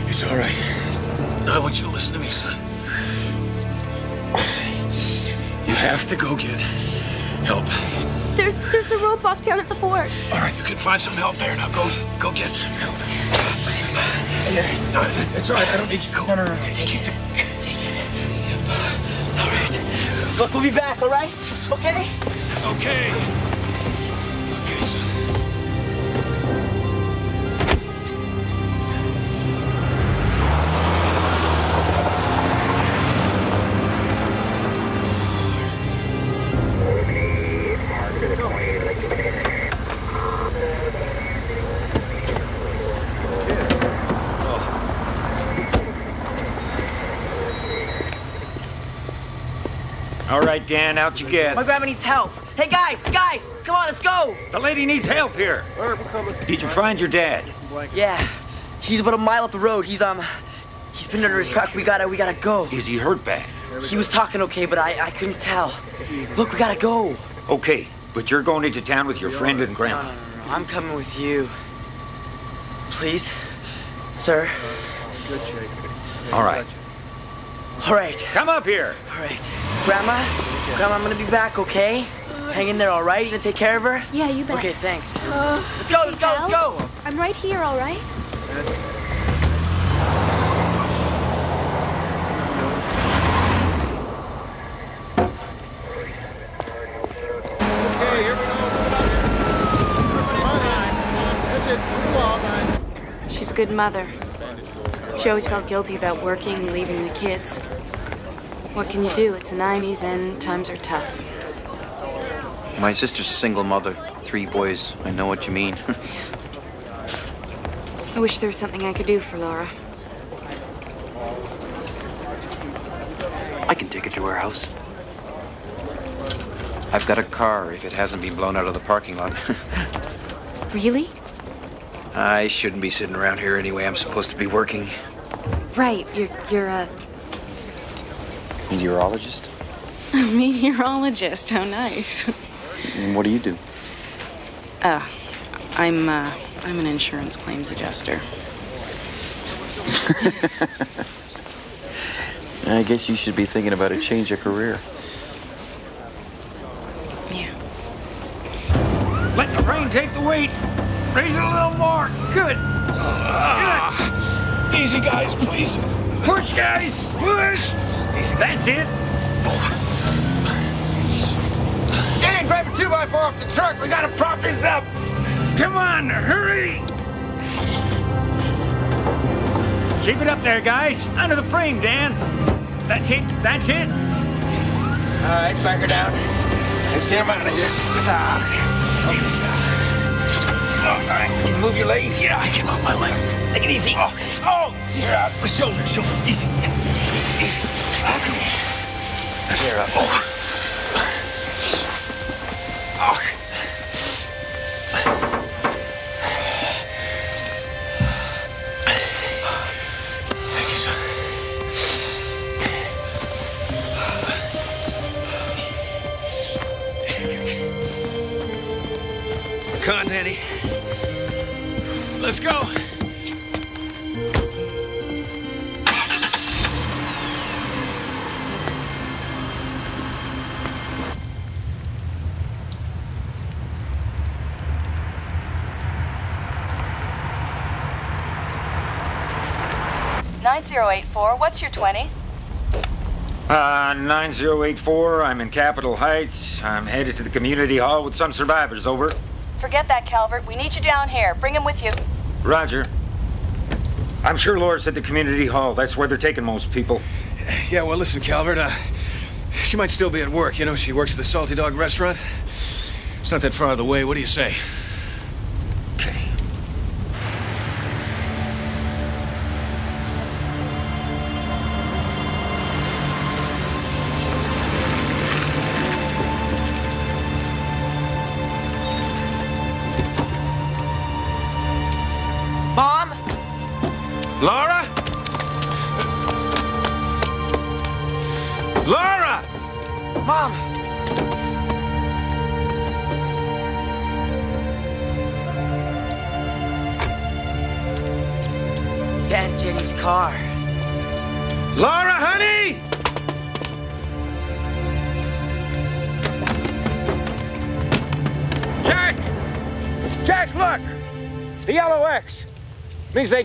It's all right. Now I want you to listen to me, son. Have to go get help. There's there's a roadblock down at the fort. All right, you can find some help there. Now go, go get some help. No, it's all right. I don't need you. Go. No, no, no. Take it. Take it. All right. Look, we'll be back, all right? Okay? Okay. Okay, right, Dan, out you get. My grandma needs help. Hey, guys, guys, come on, let's go. The lady needs help here. We're coming. Did you find your dad? Yeah, he's about a mile up the road. He's um, he's pinned under his truck. We gotta, we gotta go. Is he hurt bad? He was talking okay, but I, I couldn't tell. Look, we gotta go. Okay, but you're going into town with your friend and grandma. I'm coming with you. Please, sir. All right. All right. Come up here. All right. Grandma, Grandma, I'm gonna be back, okay? Hang in there, all right? You gonna take care of her? Yeah, you bet. Okay, thanks. Uh, Let's go, let's go, let's go. I'm right here, all right? Okay, here we go. That's it. Move along. She's a good mother. She always felt guilty about working and leaving the kids. What can you do? It's the 90s and times are tough. My sister's a single mother, three boys. I know what you mean. I wish there was something I could do for Laura. I can take her to her house. I've got a car if it hasn't been blown out of the parking lot. Really? I shouldn't be sitting around here anyway. I'm supposed to be working. Right. You're you're a Meteorologist? meteorologist. How nice. And what do you do? Uh, I'm uh, I'm an insurance claims adjuster. I guess you should be thinking about a change of career. Yeah. Let the rain take the weight. Raise it a little more. Good. Ah. Easy, guys, please. Push, guys. Push. That's it. Dan, grab a two by four off the truck. We gotta prop this up. Come on, hurry. Keep it up there, guys. Under the frame, Dan. That's it. That's it. All right, back her down. Let's get him out of here. Ah. All right, can you move your legs? Yeah, I can move my legs. Take it easy. Oh, oh. My shoulder, shoulder. Easy. Easy. Okay. Here, uh, oh. Oh. Thank you, son. Come on, Danny. Let's go. Nine zero eight four. What's your twenty? Uh, 9084. I'm in Capitol Heights. I'm headed to the community hall with some survivors. Over. Forget that, Calvert. We need you down here. Bring him with you. Roger. I'm sure Laura's at the community hall. That's where they're taking most people. Yeah, well, listen, Calvert. Uh, she might still be at work. You know, she works at the Salty Dog restaurant. It's not that far out of the way. What do you say?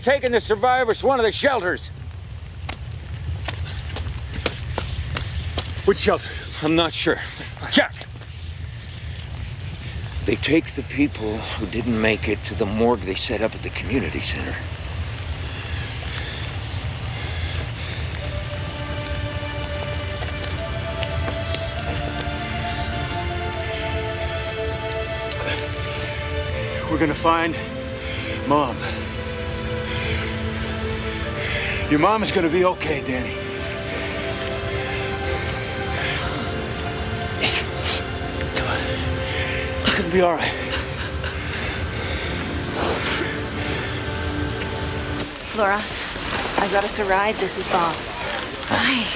Means the survivors to one of the shelters. Which shelter? I'm not sure. Jack! They take the people who didn't make it to the morgue they set up at the community center. We're gonna find Mom. Your mom is gonna be okay, Danny. Come on. It's gonna be all right. Laura, I got us a ride. This is Bob. Hi.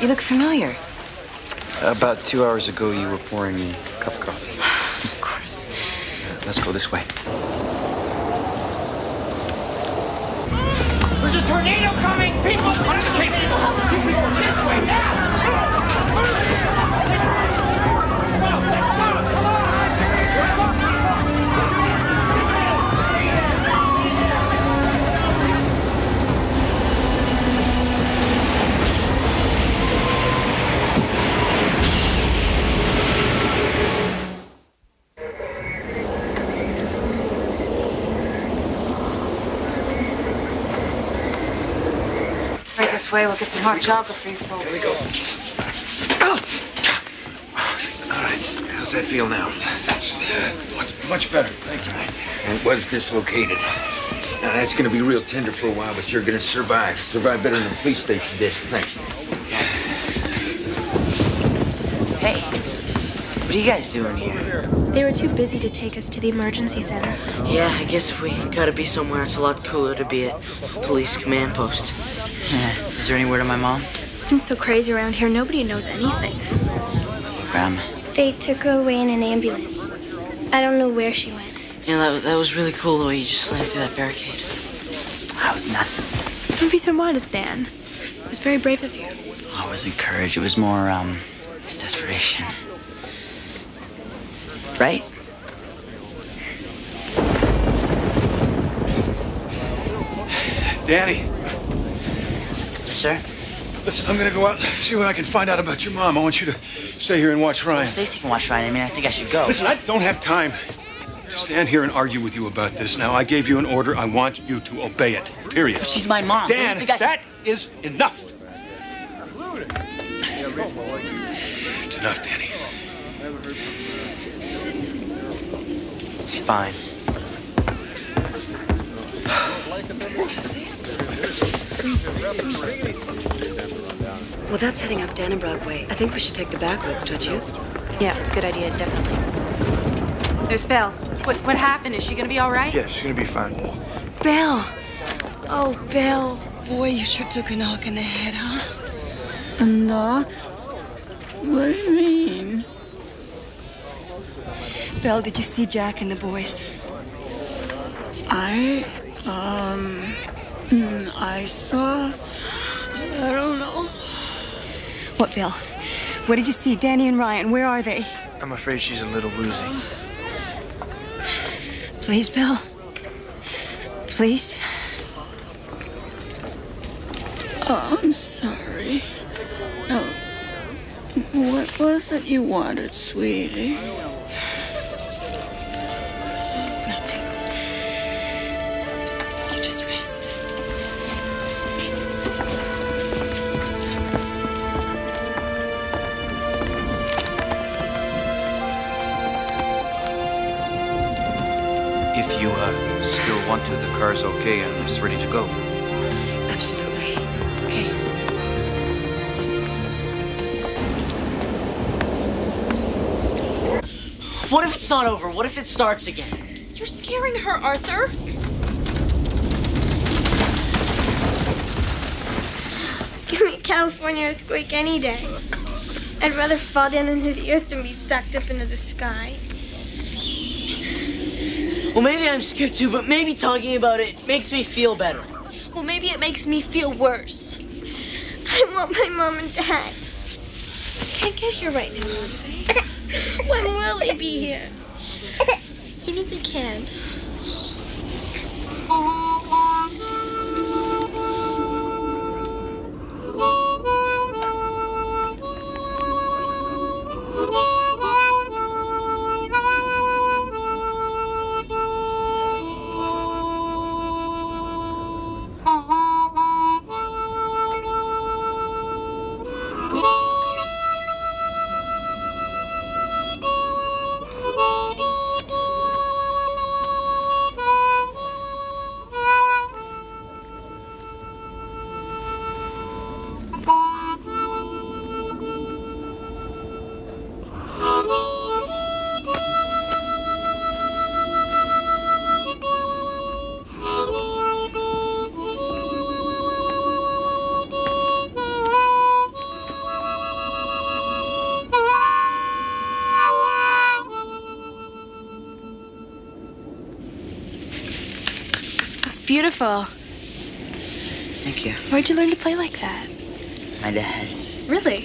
You look familiar. About two hours ago, you were pouring me a cup of coffee. Of course. Let's go this way. There's a tornado coming! People, keep people this way now! This way. We'll get some hot chocolate for you folks. Here we go. All right, how's that feel now? That's uh, much, much better. Thank you. And It was dislocated. Now, that's gonna be real tender for a while, but you're gonna survive. Survive better than the police station did. Thanks. Hey, what are you guys doing here? They were too busy to take us to the emergency center. Yeah, I guess if we gotta be somewhere, it's a lot cooler to be at police command post. Is there any word on my mom? It's been so crazy around here, nobody knows anything. Grandma. They took her away in an ambulance. I don't know where she went. Yeah, that, that was really cool the way you just slammed through that barricade. That was nothing. Don't be so modest, Dan. It was very brave of you. I wasn't courage. It was more, um, desperation. Right? Danny. Sir? Listen, I'm gonna go out and see what I can find out about your mom. I want you to stay here and watch Ryan. Stacy can watch Ryan. I mean, I think I should go. Listen, I don't have time to stand here and argue with you about this. Now, I gave you an order. I want you to obey it. Period. But she's my mom. Dan, think I should- that is enough. It's enough, Danny. It's fine. Well, that's heading up Dannebrog way. I think we should take the back roads, don't you? Yeah, it's a good idea, definitely. There's Belle. What, what happened? Is she gonna be all right? Yeah, she's gonna be fine. Bill! Oh, Bill. Boy, you sure took a knock in the head, huh? A knock? What do you mean? Bill, did you see Jack and the boys? I, um, mm, I saw. I don't know. What, Bill? What did you see? Danny and Ryan, where are they? I'm afraid she's a little woozy. Please, Bill. Please. Oh, I'm sorry. No. What was it you wanted, sweetie? Car's okay and it's ready to go. Absolutely. Okay. What if it's not over? What if it starts again? You're scaring her, Arthur. Give me a California earthquake any day. I'd rather fall down into the earth than be sucked up into the sky. Well, maybe I'm scared too, but maybe talking about it makes me feel better. Well, maybe it makes me feel worse. I want my mom and dad. Can't get here right now, when will they be here? As soon as they can. Thank you. Where'd you learn to play like that? My dad. Really?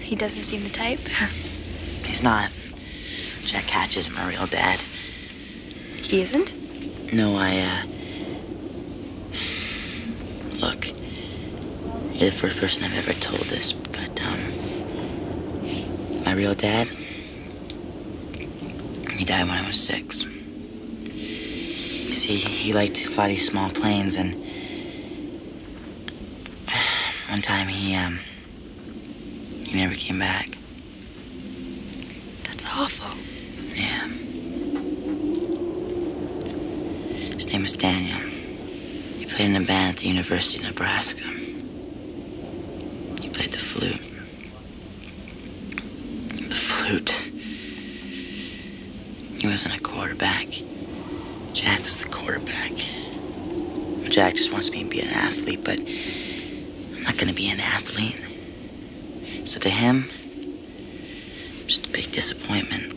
He doesn't seem the type. He's not. Jack Hatch isn't my real dad. He isn't? No, I, uh. Look, you're the first person I've ever told this, but, um. My real dad. He died when I was six. See, he liked to fly these small planes, and. One time he, um. He never came back. That's awful. Yeah. His name was Daniel. He played in a band at the University of Nebraska. He played the flute. The flute. He wasn't a quarterback. Jack was the quarterback. Jack just wants me to be an athlete, but I'm not gonna be an athlete. So to him, just a big disappointment.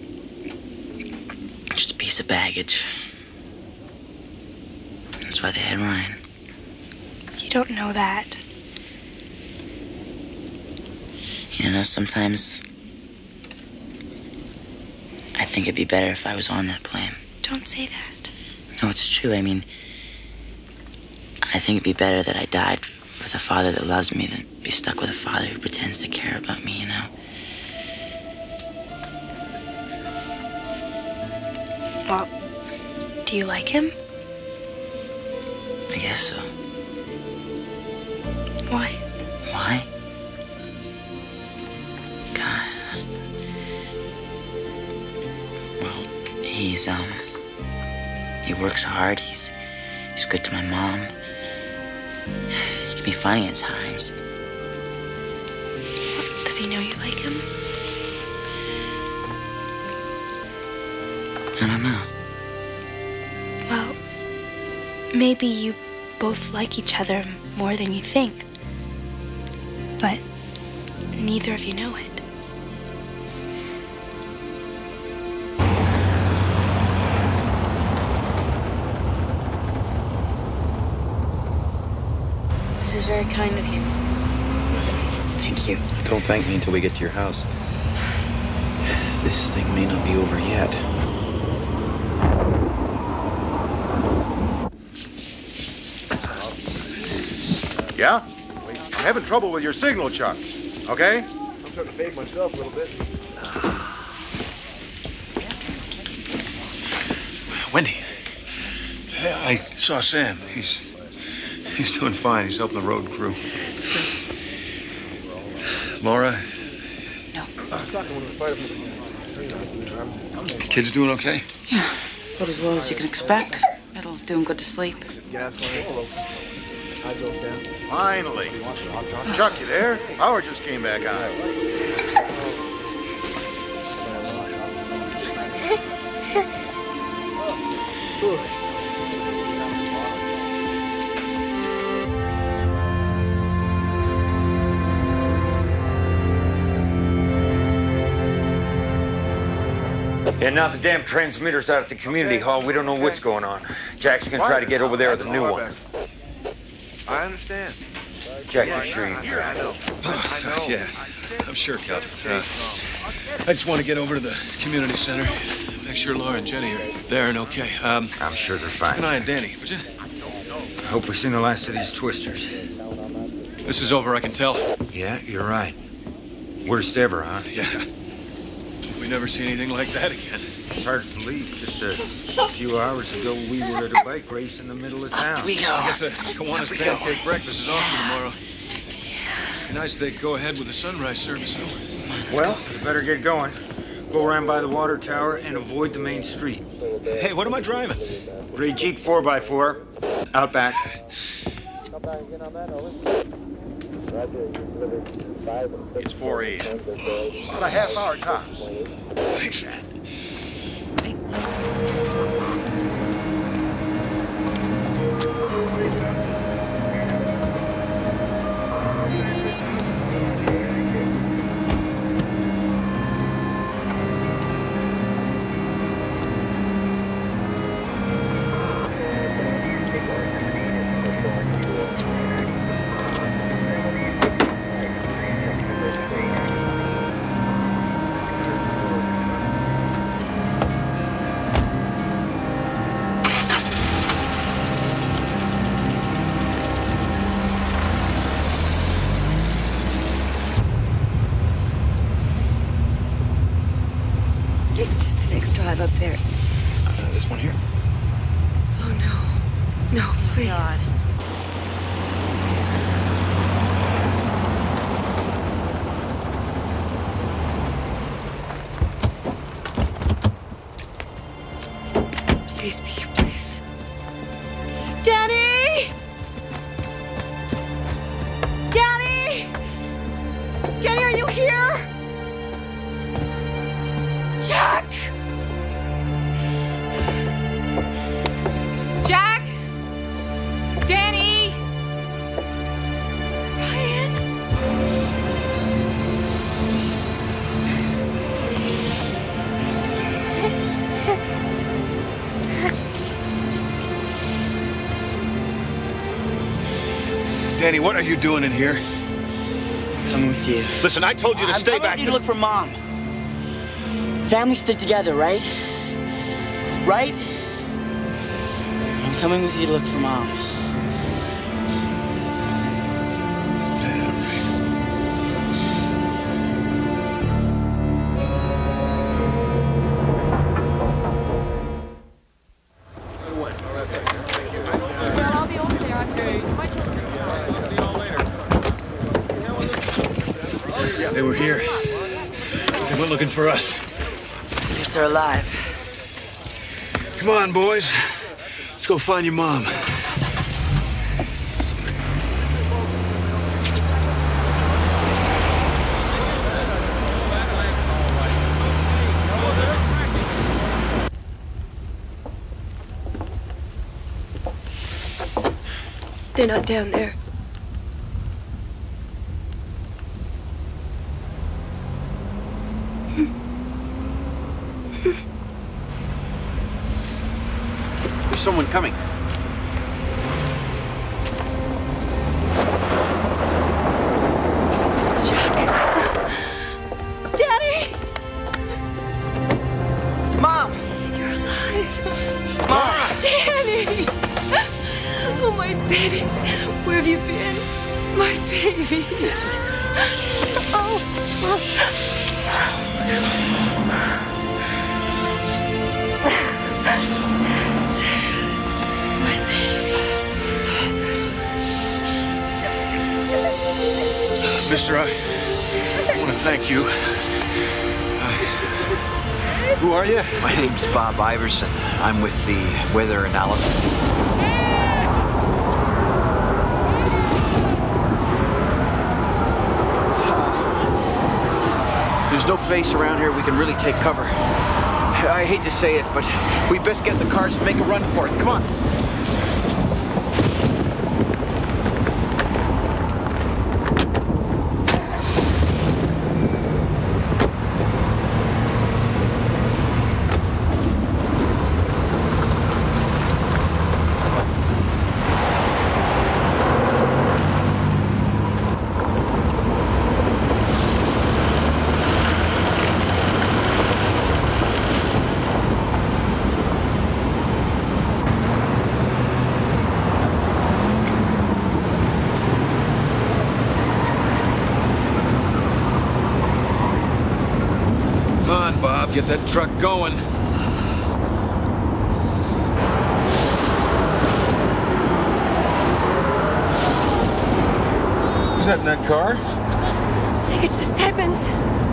Just a piece of baggage. That's why they had Ryan. You don't know that. You know, sometimes I think it'd be better if I was on that plane. Don't say that. No, it's true. I mean, I think it'd be better that I died with a father that loves me than be stuck with a father who pretends to care about me, you know? Well, do you like him? I guess so. Why? Why? God. Well, he's, um. He works hard. He's. He's good to my mom. He can be funny at times. Does he know you like him? I don't know. Well, maybe you both like each other more than you think. But neither of you know it. Very kind of you. Thank you. Don't thank me until we get to your house. This thing may not be over yet. Yeah? I'm having trouble with your signal, Chuck. Okay? I'm starting to fade myself a little bit. Wendy. I saw Sam. He's he's doing fine. He's helping the road crew. Laura, I was talking to one of the firemen. kids doing okay? Yeah, about as well as you can expect. It'll do him good to sleep. Gas line. I drove down. Finally. Chuck, you there? Power just came back on. Yeah, now the damn transmitter's out at the community hall. We don't know what's going on. Jack's gonna try to get over there with the new one. I understand. Jack, you sure you Yeah, I know. I know. Yeah, I'm sure, Cal. Uh, I just want to get over to the community center. Make sure Laura and Jenny are there and okay. Um, I'm sure they're fine. Keep an eye on Danny, would you? I hope we've seen the last of these twisters. This is over, I can tell. Yeah, you're right. Worst ever, huh? Yeah. We never see anything like that again. It's hard to believe. Just a few hours ago, we were at a bike race in the middle of town. we go I guess uh, Kiwanis pancake breakfast is off for tomorrow. Be nice if they go ahead with the sunrise service, though. Well, you better get going. Go around by the water tower and avoid the main street. Hey, what am I driving? Gray Jeep 4x4. Out back. It's 4 a.m. About a half hour tops. Thanks. It's Danny, what are you doing in here? Coming with you. Listen, I told you to I'm stay coming back. with you to look for mom. Family stick together, right? Right? I'm coming with you to look for mom. They for us. At least they're alive. Come on, boys. Let's go find your mom. They're not down there. Weather analysis. There's no place around here we can really take cover. I hate to say it, but we best get in the cars and make a run for it. Come on. Get that truck going. Who's that in that car? I think it's the Stedmans.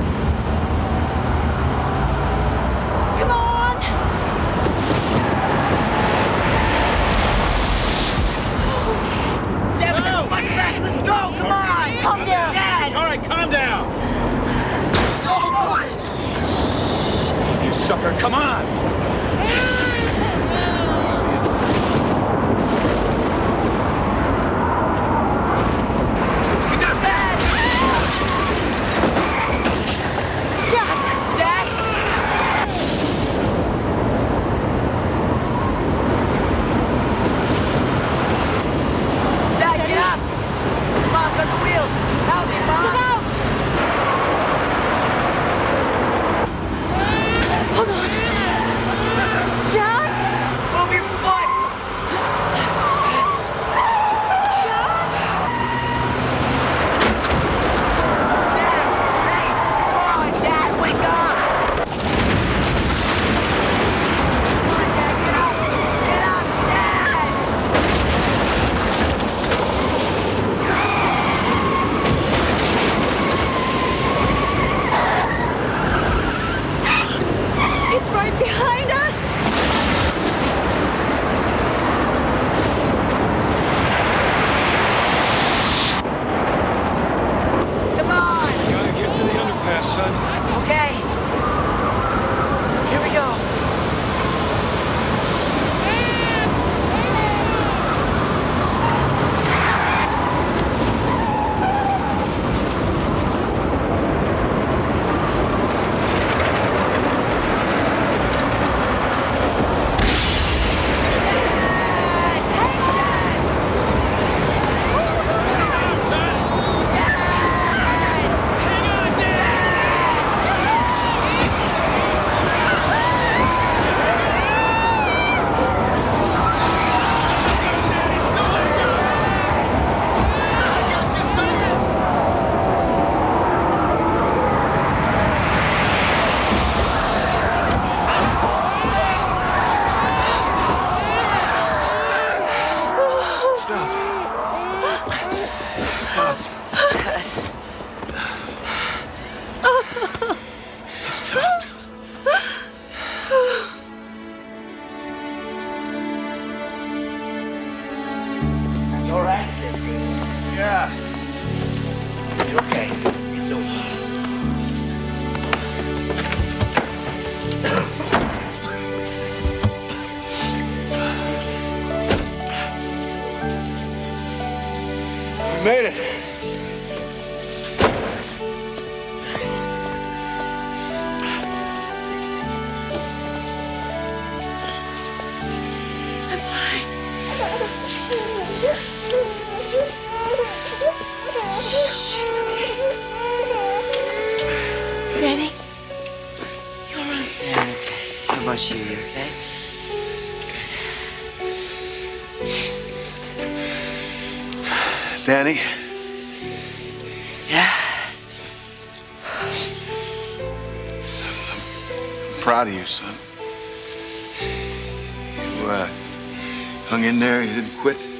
Quit.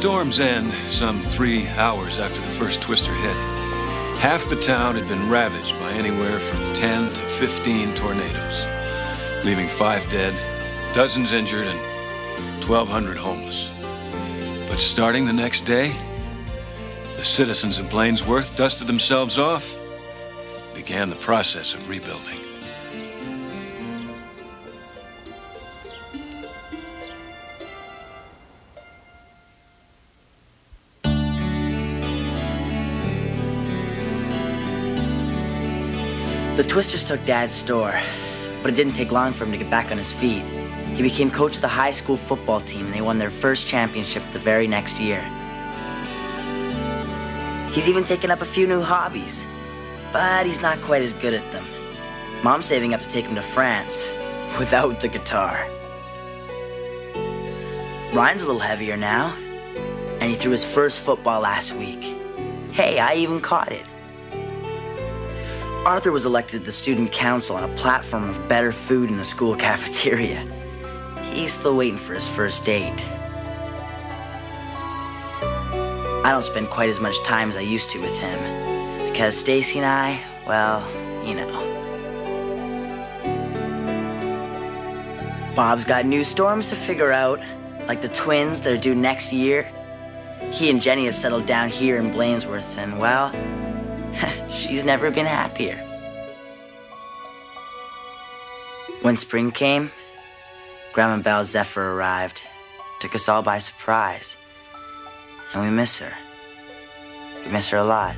Storm's end, some three hours after the first twister hit, half the town had been ravaged by anywhere from 10 to 15 tornadoes, leaving five dead, dozens injured, and 1,200 homeless. But starting the next day, the citizens of Blainsworth dusted themselves off began the process of rebuilding. Twisters took Dad's store, but it didn't take long for him to get back on his feet. He became coach of the high school football team, and they won their first championship the very next year. He's even taken up a few new hobbies, but he's not quite as good at them. Mom's saving up to take him to France without the guitar. Ryan's a little heavier now, and he threw his first football last week. Hey, I even caught it. Arthur was elected to the student council on a platform of better food in the school cafeteria. He's still waiting for his first date. I don't spend quite as much time as I used to with him because Stacy and I, well, you know. Bob's got new storms to figure out, like the twins that are due next year. He and Jenny have settled down here in Blainsworth, and well, she's never been happier. When spring came, Grandma Belle Zephyr arrived, took us all by surprise, and we miss her. We miss her a lot.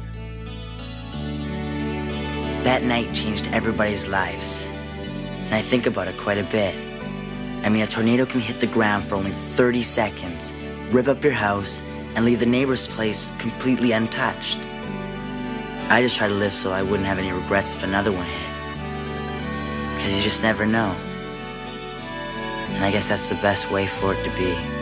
That night changed everybody's lives, and I think about it quite a bit. I mean, a tornado can hit the ground for only 30 seconds, rip up your house, and leave the neighbor's place completely untouched. I just try to live so I wouldn't have any regrets if another one hit. Because you just never know. And I guess that's the best way for it to be.